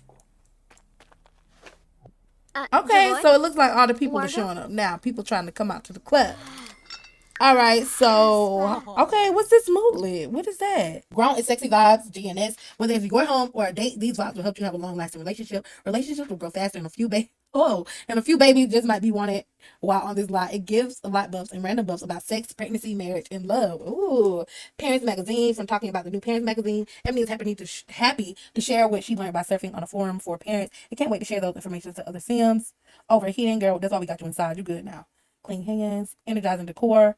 Uh, Okay, Joy? so it looks like all the people are showing up now. People trying to come out to the club. All right, so okay, what's this moodlet? What is that? Grown and sexy vibes, GNS. Whether it's your home or a date, these vibes will help you have a long-lasting relationship. Relationships will grow faster, in a few ba- oh, and a few babies just might be wanted while on this lot. It gives a lot buffs and random buffs about sex, pregnancy, marriage, and love. Ooh, Parents Magazine. From talking about the new Parents Magazine, Emily is happy to sh- happy to share what she learned by surfing on a forum for parents. and can't wait to share those information to other Sims. Overheating, girl. That's all we got you inside. You good now? Clean hands, energizing decor.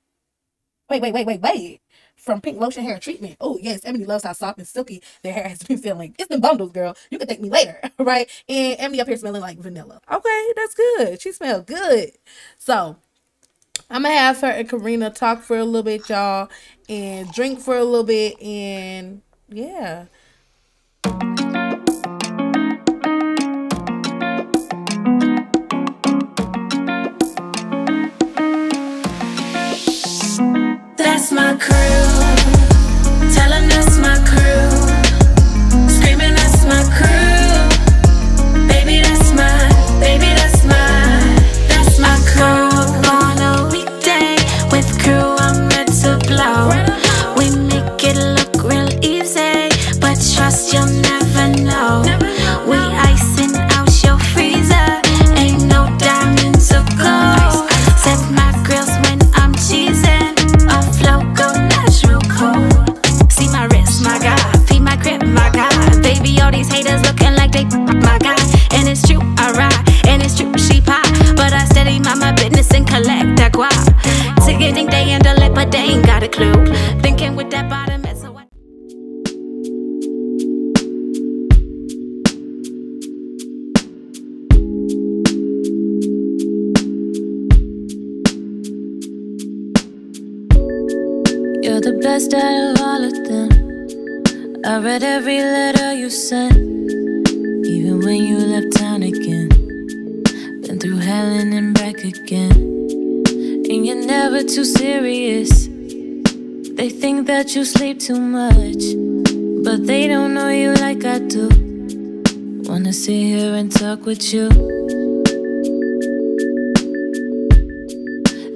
Wait, wait, wait, wait, wait. From Pink Lotion Hair Treatment. Oh, yes. Emily loves how soft and silky their hair has been feeling. It's been bundles, girl. You can thank me later, (laughs) right? And Emily up here smelling like vanilla. Okay, that's good. She smells good. So, I'm going to have her and Karina talk for a little bit, y'all, and drink for a little bit. And yeah. That's my crew. Tell 'em that's my crew. Screaming, that's my crew. Baby, that's my, baby, that's my, that's my crew. On a weekday with crew, I'm ready to blow. We make it look real easy, but trust you'll These haters looking like they my God. And it's true, I ride, and it's true, she pop. But I steady mind my business and collect that guap. Ticket they handle it, but they ain't got a clue. Thinking with that bottom? You're the best out of all of them. I read every letter you sent, even when you left town again. Been through hell and then back again. And you're never too serious. They think that you sleep too much, but they don't know you like I do. Wanna sit here and talk with you.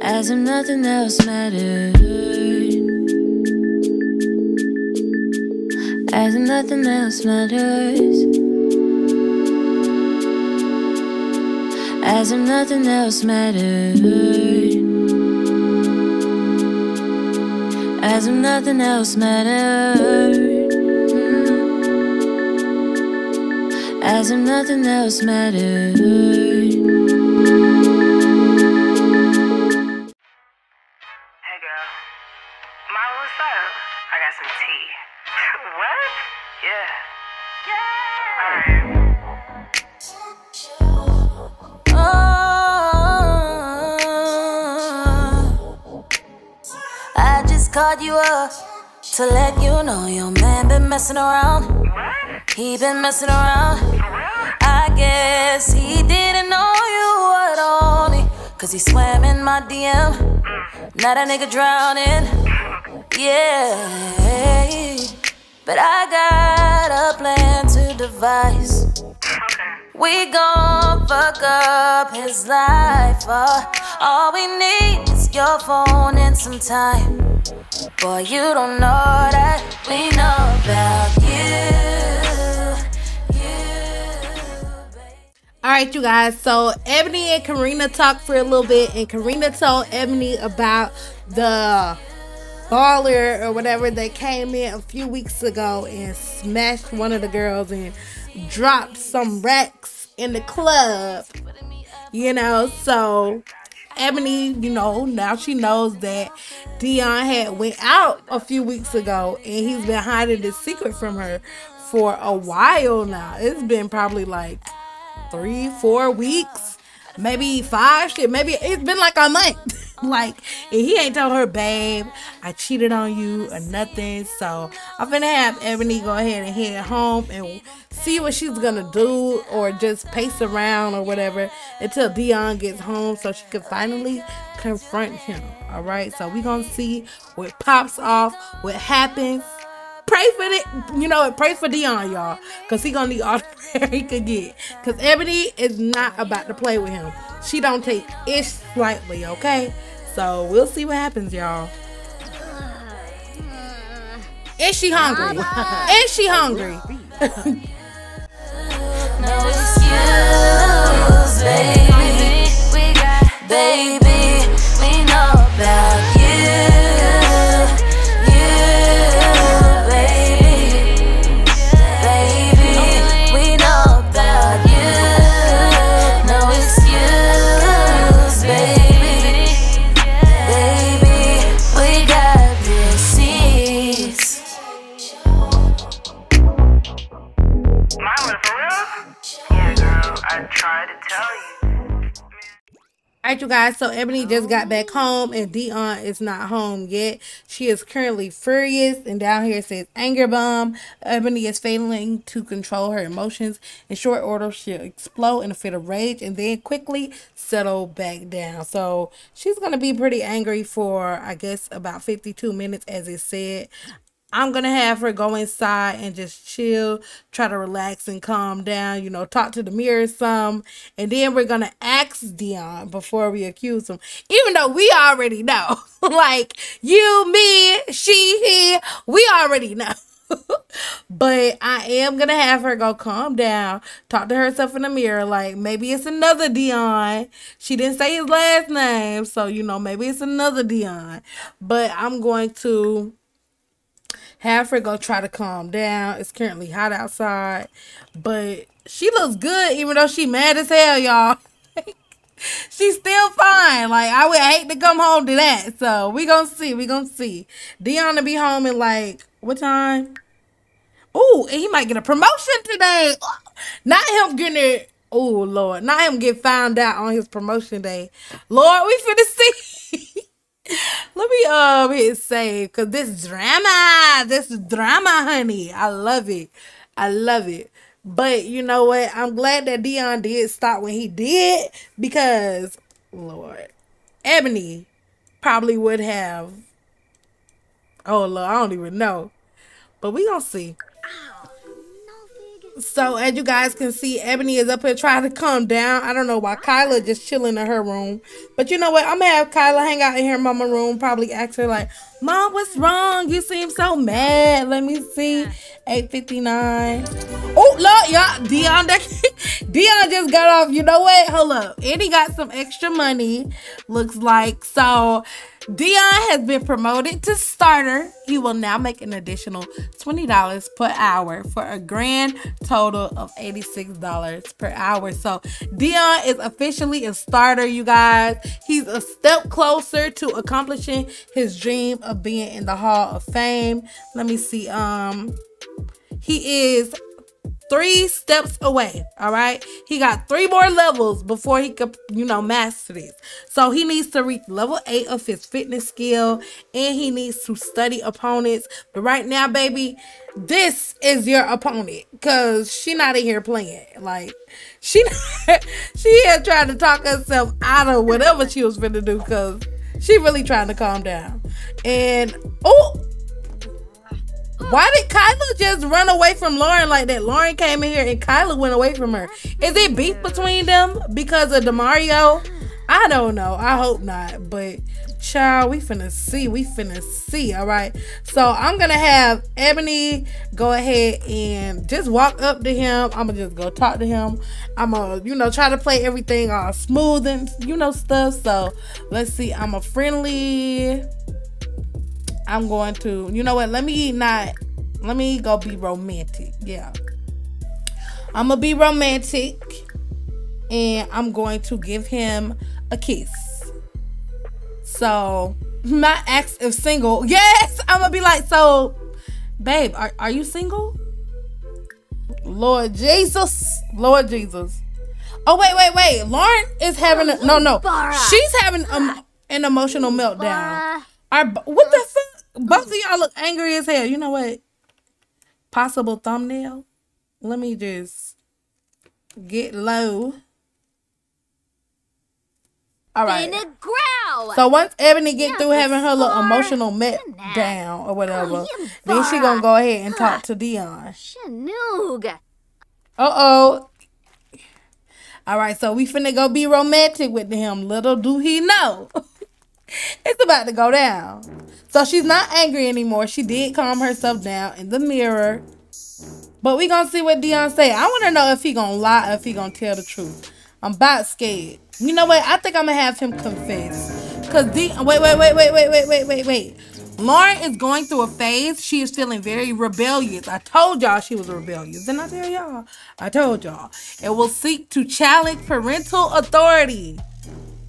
As if nothing else mattered. As if nothing else matters. As if nothing else mattered. As if nothing else mattered. As if nothing else mattered. To let you know your man been messing around. He been messing around. I guess he didn't know you were only. Cause he swam in my DM. Now that nigga drowning. Yeah. But I got a plan to devise. We gon' fuck up his life. Uh, all we need is your phone and some time. Boy, you don't know that we know about you. All right, you guys. So Eboni and Karina talked for a little bit, and Karina told Eboni about the baller or whatever that came in a few weeks ago and smashed one of the girls and dropped some racks in the club. You know, so Eboni, you know, now she knows that Dion had went out a few weeks ago and he's been hiding this secret from her for a while now. It's been probably like three, four weeks, maybe five shit. Maybe it's been like a month. (laughs) (laughs) like, and he ain't told her, babe, I cheated on you or nothing. So I'm gonna have Eboni go ahead and head home and see what she's gonna do or just pace around or whatever until Dion gets home so she can finally confront him. All right, so we gonna see what pops off, what happens. Pray for it, you know, pray for Dion, y'all, cause he gonna need all (laughs) the prayer he could get. Cause Eboni is not about to play with him. She don't take it lightly, okay? So we'll see what happens, y'all. Is she hungry? Is she hungry? (laughs) No excuse, baby. All right, you guys. So Eboni just got back home, and Dion is not home yet. She is currently furious, and down here it says anger bomb. Eboni is failing to control her emotions. In short order, she'll explode in a fit of rage, and then quickly settle back down. So she's gonna be pretty angry for, I guess, about fifty-two minutes, as it said. I'm gonna have her go inside and just chill, try to relax and calm down, you know, talk to the mirror some, and then we're gonna ask Dion before we accuse him. Even though we already know. (laughs) like you, me, she, he, we already know. (laughs) but I am gonna have her go calm down, talk to herself in the mirror, like maybe it's another Dion. She didn't say his last name, so you know, maybe it's another Dion. But I'm going to have her go try to calm down. It's currently hot outside, but she looks good even though she mad as hell, y'all. (laughs) She's still fine. Like I would hate to come home to that. So we gonna see. We gonna see. To be home in like what time? Oh, and he might get a promotion today. Not him getting it. Oh Lord, not him get found out on his promotion day. Lord, we finna see. (laughs) (laughs) Let me um hit save because this drama, this drama, honey. I love it. I love it. But you know what? I'm glad that Dion did stop when he did because Lord, Eboni probably would have. Oh Lord, I don't even know. But we gonna see. So as you guys can see, Eboni is up here trying to calm down. I don't know why Kyla just chilling in her room. But you know what? I'm gonna have Kyla hang out in her mama room, probably ask her like, Mom, what's wrong? You seem so mad. Let me see. 859. Oh, look, y'all. Dion (laughs) Dion just got off. You know what? Hold up. And he got some extra money. Looks like. So Dion has been promoted to starter. He will now make an additional $20 per hour for a grand total of $86 per hour. So Dion is officially a starter, you guys. He's a step closer to accomplishing his dream of being in the Hall of Fame. Let me see. Um he is three steps away. All right. He got three more levels before he could, you know, master this. So he needs to reach level eight of his fitness skill and he needs to study opponents. But right now, baby, this is your opponent because she not in here playing. Like she (laughs) she had tried to talk herself out of whatever she was going to do because she really trying to calm down. And oh why did Kyla just run away from Lauren like that? Lauren came in here and Kyla went away from her. Is it beef between them because of Demario? I don't know. I hope not. But child, we finna see. We finna see. All right. So I'm gonna have Eboni go ahead and just walk up to him. I'm gonna just go talk to him. I'm gonna, you know, try to play everything all smooth and you know stuff. So let's see. I'm a friendly. I'm going to, you know what? Let me not, let me go be romantic. Yeah. I'm going to be romantic and I'm going to give him a kiss. So, my ex if single. (laughs) Yes, I'm going to be like, so, babe, are, are you single? Lord Jesus. Lord Jesus. Oh, wait, wait, wait. Lauren is having a, no, no. She's having a, an emotional meltdown. Are, what the fuck? Both of y'all look angry as hell. You know what? Possible thumbnail. Let me just get low. All right. So once Eboni get through having her little emotional meltdown or whatever, then she gonna go ahead and talk to Dion. Uh oh. All right, so we finna go be romantic with him. Little do he know. (laughs) (laughs) it's about to go down. So she's not angry anymore. She did calm herself down in the mirror. But we gonna see what Dion say. I wanna know if he gonna lie if he gonna tell the truth. I'm about scared. You know what? I think I'm gonna have him confess. Cause D wait, wait, wait, wait, wait, wait, wait, wait, wait. Lauren is going through a phase. She is feeling very rebellious. I told y'all she was rebellious. Didn't I tell y'all? I told y'all. And will seek to challenge parental authority.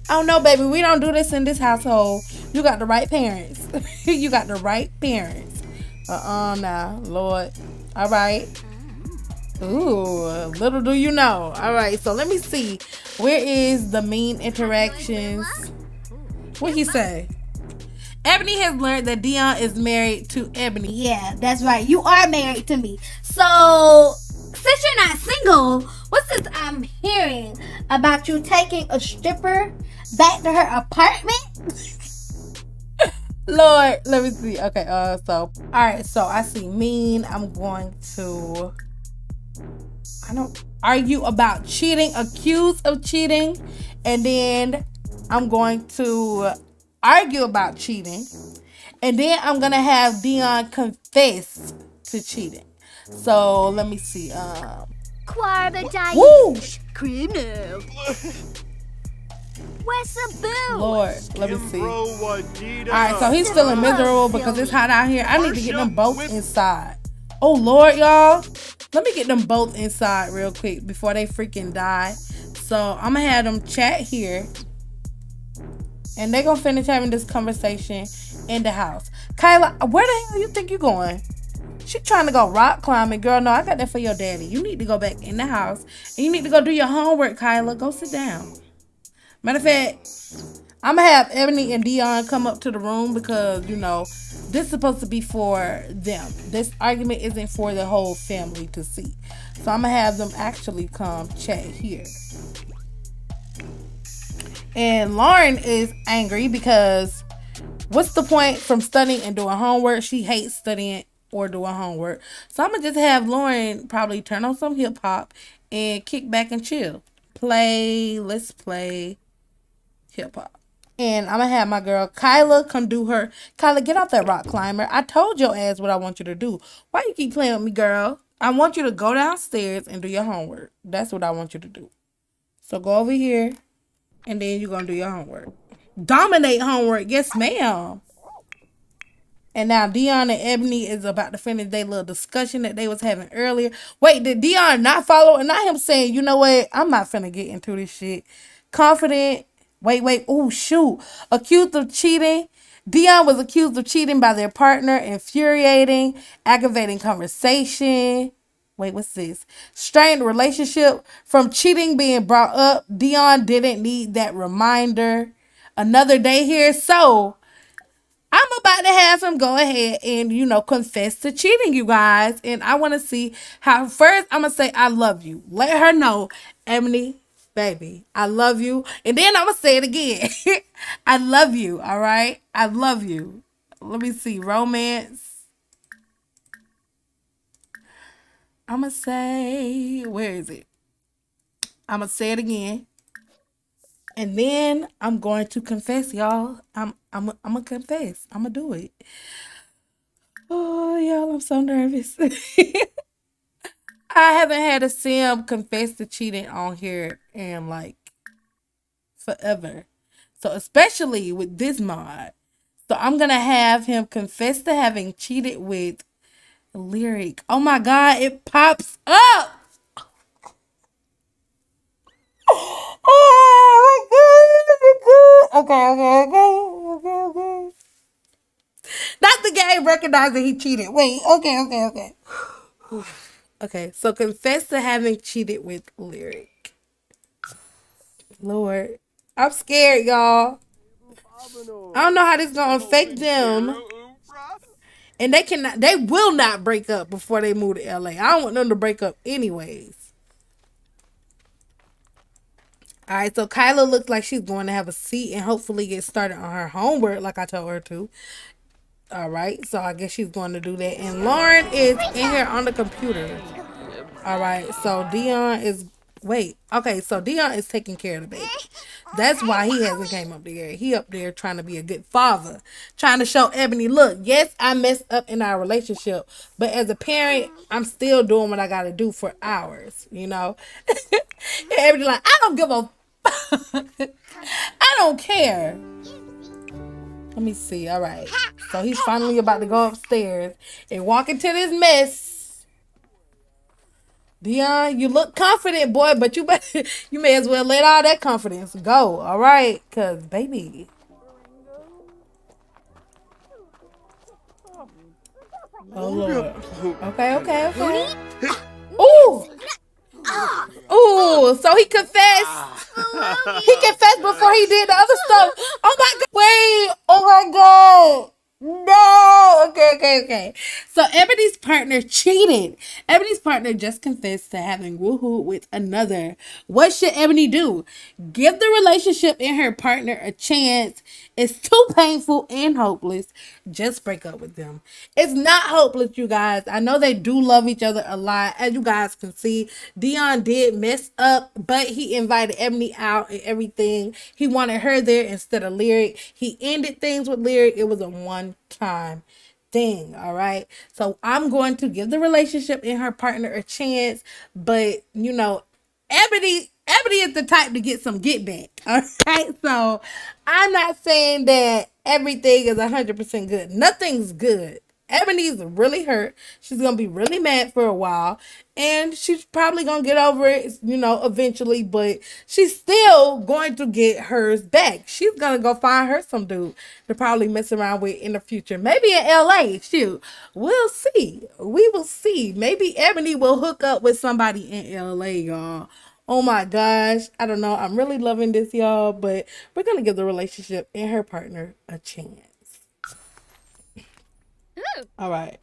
Oh no, baby, we don't do this in this household. You got the right parents. (laughs) you got the right parents. Uh-uh now, Lord. All right. Ooh, little do you know. All right, so let me see. Where is the mean interactions? What he say? Eboni has learned that Dion is married to Eboni. Yeah, that's right. You are married to me. So, since you're not single, what's this I'm hearing about you taking a stripper back to her apartment? (laughs) Lord, let me see. Okay, uh, so all right, so I see mean. I'm going to. I don't argue about cheating, accused of cheating, and then I'm going to argue about cheating, and then I'm gonna have Dion confess to cheating. So let me see. Um, Woo! Cream now. (laughs) Where's the boo? Lord, let me see. All right, so he's feeling miserable because it's hot out here. I need to get them both inside. Oh Lord, y'all. Let me get them both inside real quick before they freaking die. So I'm gonna have them chat here. And they gonna finish having this conversation in the house. Kyla, where the hell you think you're going? She trying to go rock climbing. Girl, no, I got that for your daddy. You need to go back in the house. And you need to go do your homework, Kyla. Go sit down. Matter of fact, I'm gonna have Eboni and Dion come up to the room because you know this is supposed to be for them. This argument isn't for the whole family to see. So I'm gonna have them actually come chat here. And Lauren is angry because what's the point from studying and doing homework? She hates studying or doing homework. So I'm gonna just have Lauren probably turn on some hip hop and kick back and chill. Play, let's play hip hop. And I'm gonna have my girl Kyla come do her. Kyla, get off that rock climber. I told your ass what I want you to do. Why you keep playing with me, girl? I want you to go downstairs and do your homework. That's what I want you to do. So go over here, and then you're gonna do your homework. Dominate homework, yes, ma'am. And now Dion and Eboni is about to finish their little discussion that they was having earlier. Wait, did Dion not follow? And not him saying, you know what? I'm not finna get into this shit. Confident Wait, wait. Oh, shoot. Accused of cheating. Dion was accused of cheating by their partner, infuriating, aggravating conversation. wait, what's this? Strained relationship from cheating being brought up. Dion didn't need that reminder. Another day here. So I'm about to have him go ahead and, you know, confess to cheating, you guys. And I want to see how, first, I'm going to say, I love you. Let her know, Eboni, baby, I love you. And then I'm going to say it again. (laughs) I love you, all right? I love you. Let me see. Romance. I'm going to say, where is it? I'm going to say it again. And then I'm going to confess, y'all. I'm I'm I'm gonna confess. I'm gonna do it. Oh, y'all, I'm so nervous. (laughs) I haven't had a sim confess to cheating on here in like forever. So especially with this mod. So I'm gonna have him confess to having cheated with lyric. Oh my god, it pops up. Oh my god, okay, okay, okay, okay, okay. Not the game recognizing he cheated. Wait, okay, okay, okay. Okay, so confess to having cheated with lyric. Lord, I'm scared, y'all. I don't know how this gonna affect them. And they cannot they will not break up before they move to LA. I don't want them to break up anyways. All right, so Kyla looks like she's going to have a seat and hopefully get started on her homework like I told her to. All right, so I guess she's going to do that. And Lauren is in here on the computer. All right, so Dion is wait. Okay, so Dion is taking care of the baby. That's why he hasn't came up there. He up there trying to be a good father, trying to show Eboni, look, yes, I messed up in our relationship, but as a parent, I'm still doing what I got to do for hours. You know, (laughs) Eboni like, I don't give a, (laughs) I don't care. Let me see. All right. So he's finally about to go upstairs and walk into this mess. Dion, you look confident, boy, but you better, (laughs) you may as well let all that confidence go. All right, cause baby. Oh Lord. Okay, okay, okay. Ooh. Ooh, so he confessed. Ah. He confessed before he did the other stuff. Oh my god. Wait. Oh my god. No. Okay, okay, okay. So Eboni's partner cheated. Eboni's partner just confessed to having woohoo with another. What should Eboni do? Give the relationship and her partner a chance. It's too painful and hopeless. Just break up with them. It's not hopeless, you guys. I know they do love each other a lot. As you guys can see, Dion did mess up, but he invited Eboni out and everything. He wanted her there instead of Lyric. He ended things with Lyric. It was a one time thing. All right. So I'm going to give the relationship and her partner a chance. But, you know, Eboni. Eboni is the type to get some get back. (laughs) All right. So I'm not saying that everything is 100% good. Nothing's good. Eboni's really hurt. She's to be really mad for a while. And she's probably to get over it, you know, eventually. But she's still going to get hers back. She's to go find her some dude to probably mess around with in the future. Maybe in LA. Shoot. We'll see. We will see. Maybe Eboni will hook up with somebody in LA, y'all. Oh my gosh. I don't know. I'm really loving this, y'all. But we're to give the relationship and her partner a chance. All right.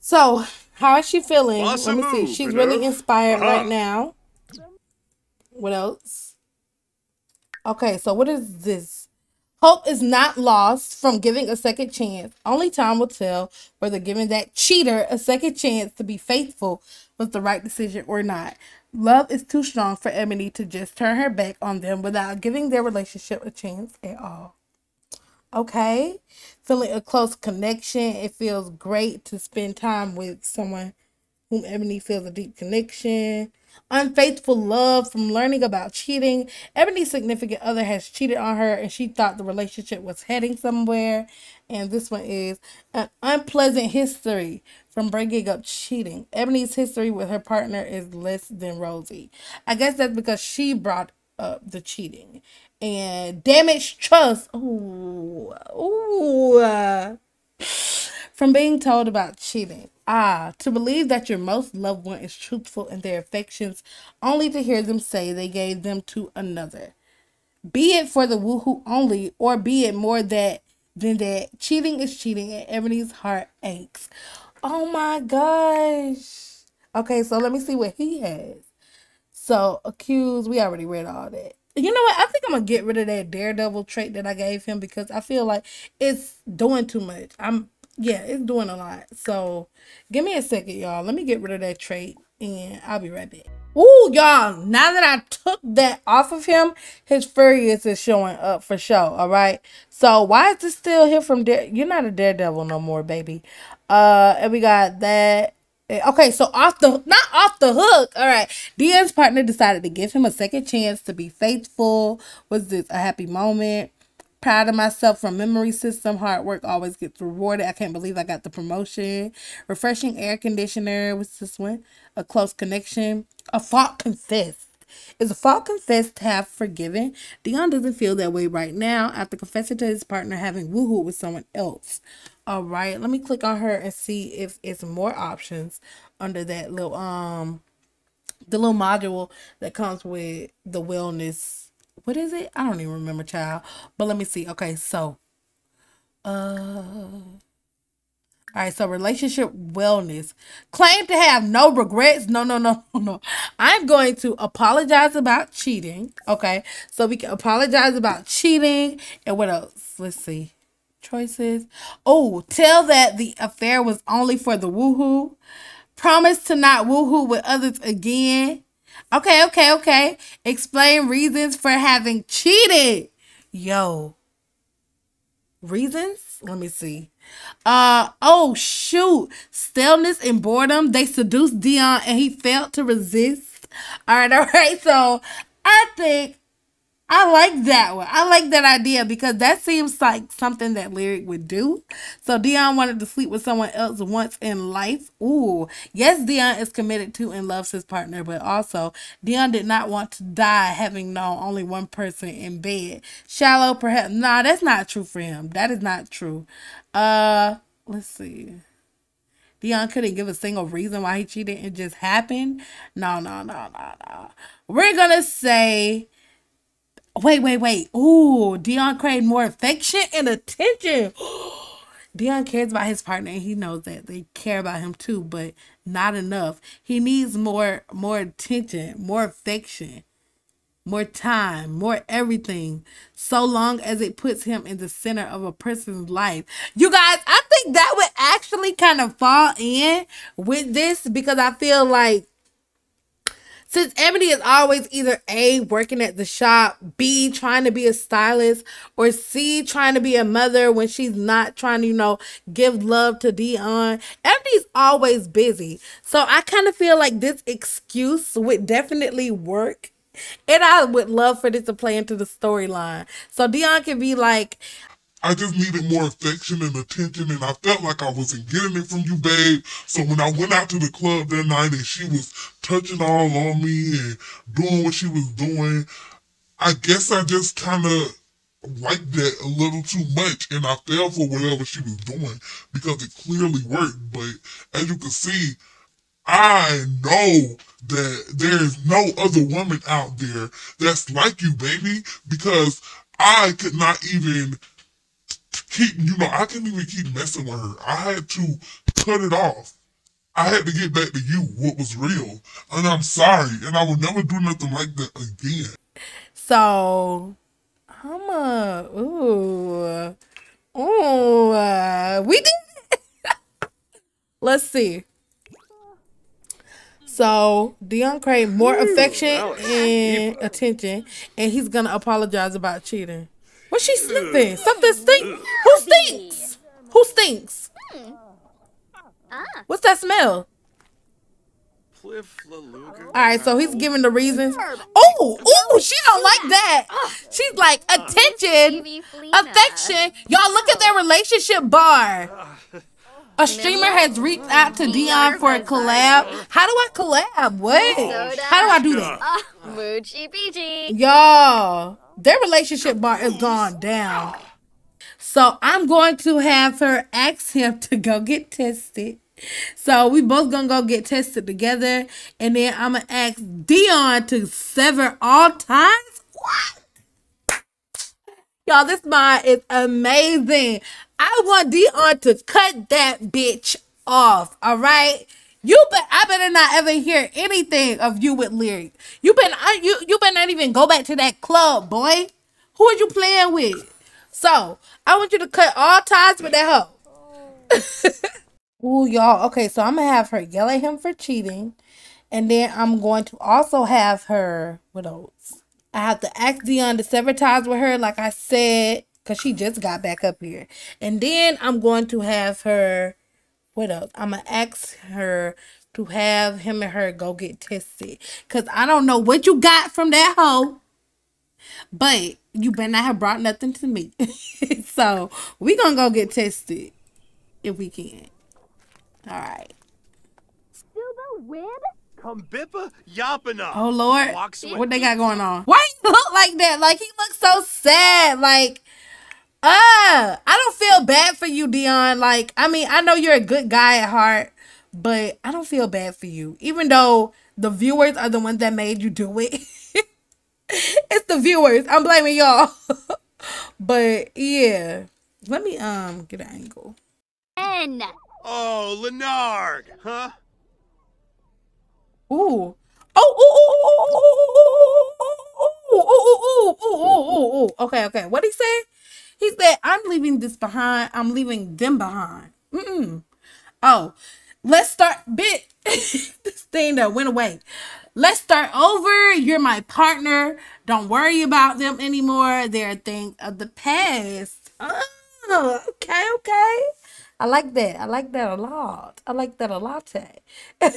So, how is she feeling? Awesome Let me see. move, She's Vanessa. really inspired Uh-huh. right now. What else? Okay, so what is this? Hope is not lost from giving a second chance. Only time will tell whether giving that cheater a second chance to be faithful was the right decision or not. Love is too strong for Eboni to just turn her back on them without giving their relationship a chance at all. Okay. Feeling a close connection. It feels great to spend time with someone whom Eboni feels a deep connection. Unfaithful love from learning about cheating. Eboni's significant other has cheated on her and she thought the relationship was heading somewhere. And this one is an unpleasant history from bringing up cheating. Eboni's history with her partner is less than rosy. I guess that's because she brought up the cheating. And damaged trust. Ooh. Ooh. from being told about cheating. Ah, to believe that your most loved one is truthful in their affections, only to hear them say they gave them to another. Be it for the woohoo only, or be it more that than that. Cheating is cheating, and Eboni's heart aches. Oh my gosh. Okay, so let me see what he has. So accused, we already read all that. You know what? I think I'm gonna get rid of that daredevil trait that I gave him because I feel like it's doing too much. I'm yeah, it's doing a lot. So give me a second, y'all. Let me get rid of that trait and I'll be right back. Ooh, y'all, now that I took that off of him, his furious is showing up for sure. All right. So why is this still here from Dare? You're not a daredevil no more, baby. Uh, and we got that. Eh, Okay, so off the not off the hook. All right, Dion's partner decided to give him a second chance to be faithful. Was this a happy moment? Proud of myself from memory system. Hard work always gets rewarded. I can't believe I got the promotion. Refreshing air conditioner. What's this one? A close connection. A fault confessed. Is a fault confessed half forgiven? Dion doesn't feel that way right now after confessing to his partner having woohoo with someone else. All right, let me click on her and see if it's more options under that little um the little module that comes with the wellness. What is it? I don't even remember, child. But let me see. Okay, so uh all right, so relationship wellness. Claim to have no regrets. No, no, no, no, (laughs) no. I'm going to apologize about cheating. Okay, so we can apologize about cheating. And what else? Let's see. Choices. Oh, tell that the affair was only for the woohoo. Promise to not woohoo with others again. Okay, okay, okay. Explain reasons for having cheated. Yo. Reasons? Let me see. Uh oh shoot. Stillness and boredom. They seduced Dion and he failed to resist. Alright, (laughs) alright. So I think I like that one. I like that idea because that seems like something that Lyric would do. So Dion wanted to sleep with someone else once in life. Ooh, yes, Dion is committed to and loves his partner, but also Dion did not want to die having known only one person in bed. Shallow, perhaps. Nah, that's not true for him. That is not true. Uh, let's see. Dion couldn't give a single reason why he cheated. It just happened. No, no, no, no, no. We're gonna say Wait, wait, wait. Ooh, Dion craved more affection and attention. (gasps) Dion cares about his partner and he knows that they care about him too, but not enough. He needs more more attention, more affection, more time, more everything. So long as it puts him in the center of a person's life. You guys, I think that would actually kind of fall in with this because I feel like since Eboni is always either A, working at the shop, B, trying to be a stylist, or C, trying to be a mother when she's not trying to, you know, give love to Dion, Eboni's always busy. So I kind of feel like this excuse would definitely work. And I would love for this to play into the storyline. So Dion can be like, I just needed more affection and attention, and I felt like I wasn't getting it from you, babe. So when I went out to the club that night and she was touching all on me and doing what she was doing, I guess I just kind of liked that a little too much, and I fell for whatever she was doing because it clearly worked. But as you can see, I know that there is no other woman out there that's like you, baby, because I could not even keep, you know, I couldn't even keep messing with her. I had to cut it off. I had to get back to you, what was real. And I'm sorry, and I will never do nothing like that again. So, I'm a ooh, ooh, uh, we did. (laughs) Let's see. So Dion craved more affection and attention, and he's gonna apologize about cheating. What's she sniffing? Something stinks? Who stinks? Who stinks? What's that smell? All right, so he's giving the reasons. Oh, oh, she don't like that. She's like attention, affection. Y'all look at their relationship bar. A streamer has reached out to Dion for a collab. How do I collab? What? How do I do that? Moochie peachy. Y'all, their relationship bar is gone down. So I'm going to have her ask him to go get tested. so we both gonna go get tested together, and then I'm gonna ask Dion to sever all ties. What? Y'all, this mind is amazing. I want Dion to cut that bitch off. All right. You bet I better not ever hear anything of you with lyric. You been you you better not even go back to that club, boy. Who are you playing with? So I want you to cut all ties with that hoe. (laughs) Ooh, y'all. Okay, so I'm gonna have her yell at him for cheating, and then I'm going to also have her. What else? I have to ask Dion to sever ties with her, like I said, cause she just got back up here, and then I'm going to have her. What else? I'm gonna ask her to have him and her go get tested, cause I don't know what you got from that hoe, but you better not have brought nothing to me. (laughs) so we gonna go get tested if we can. All right. Still the win? Kumbippa Yapana. Oh Lord, what they got going on? Why he look like that? Like he looks so sad. Like, uh, I don't feel bad for you, Dion. Like, I mean, I know you're a good guy at heart, but I don't feel bad for you, even though the viewers are the ones that made you do it. it's the viewers. I'm blaming y'all. but yeah, let me um get an angle. N. Oh, Lenard, huh? Ooh. Oh, ooh, ooh, ooh, ooh, ooh, ooh, ooh, ooh, ooh, ooh. ooh, ooh. Okay, okay. What he say? He said, I'm leaving this behind. I'm leaving them behind. Mm-mm. Oh, let's start. Bit (laughs) this thing that went away. Let's start over. You're my partner. Don't worry about them anymore. They're a thing of the past. Oh, okay, okay. I like that. I like that a lot. I like that a lot. (laughs)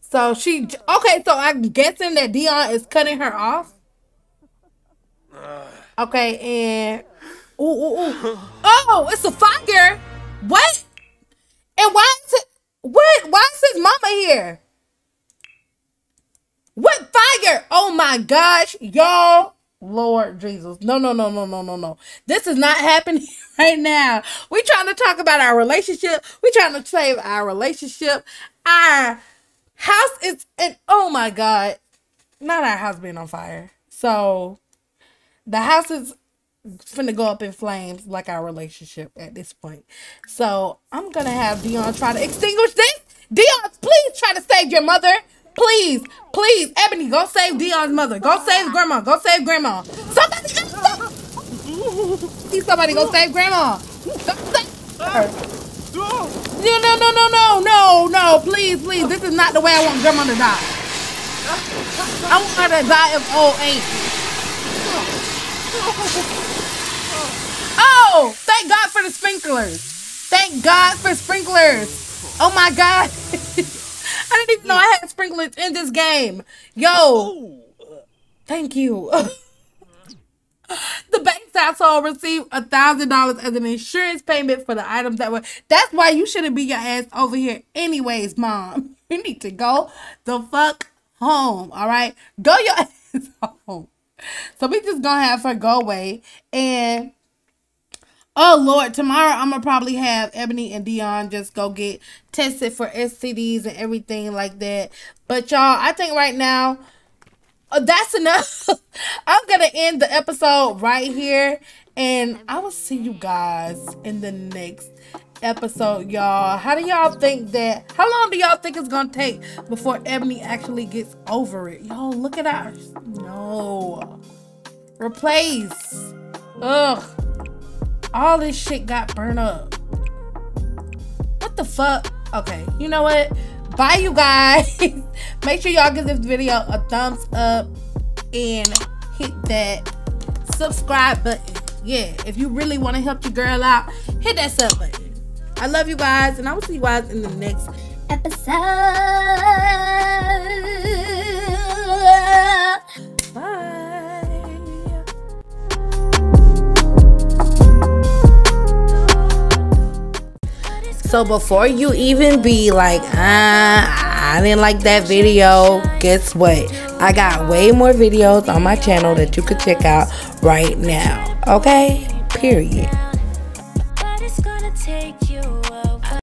so she okay. So I'm guessing that Dion is cutting her off. Okay, and ooh, ooh, ooh. oh, it's a fire. What? And why is it? What? Why is his mama here? What fire? Oh my gosh, y'all. Lord Jesus. No, no, no, no, no, no, no. This is not happening (laughs) right now. We trying to talk about our relationship. We trying to save our relationship. Our house is and oh my God. Not our house being on fire. So the house is finna go up in flames like our relationship at this point. So I'm gonna have Dion try to extinguish this. Dion, please try to save your mother. Please, please, Eboni, go save Dion's mother. Go save grandma. Go save grandma. Somebody go save. Somebody go save grandma. Go save her. No, no, no, no, no, no, no. Please, please. This is not the way I want grandma to die. I want her to die of old age. Oh, thank God for the sprinklers. Thank God for sprinklers. Oh my God. (laughs) I didn't even know I had sprinklers in this game. Yo. Thank you. (laughs) the Banks household received a thousand dollars as an insurance payment for the items that were that's why you shouldn't be your ass over here anyways, mom. (laughs) You need to go the fuck home. All right. Go your ass home. So we just gonna have her go away and Oh Lord, tomorrow I'm gonna probably have Eboni and Dion just go get tested for STDs and everything like that. But y'all, I think right now uh, that's (laughs) enough. I'm gonna end the episode right here, and I will see you guys in the next episode, y'all. How do y'all think that? How long do y'all think it's gonna take before Eboni actually gets over it? Y'all, look at our no replace. Ugh all this shit got burned up. What the fuck? Okay, you know what? Bye, you guys. (laughs) Make sure y'all give this video a thumbs up and hit that subscribe button. Yeah, if you really want to help your girl out, hit that sub button. I love you guys, and I will see you guys in the next episode. Bye. So before you even be like, ah, I didn't like that video, guess what? I got way more videos on my channel that you could check out right now. Okay? Period.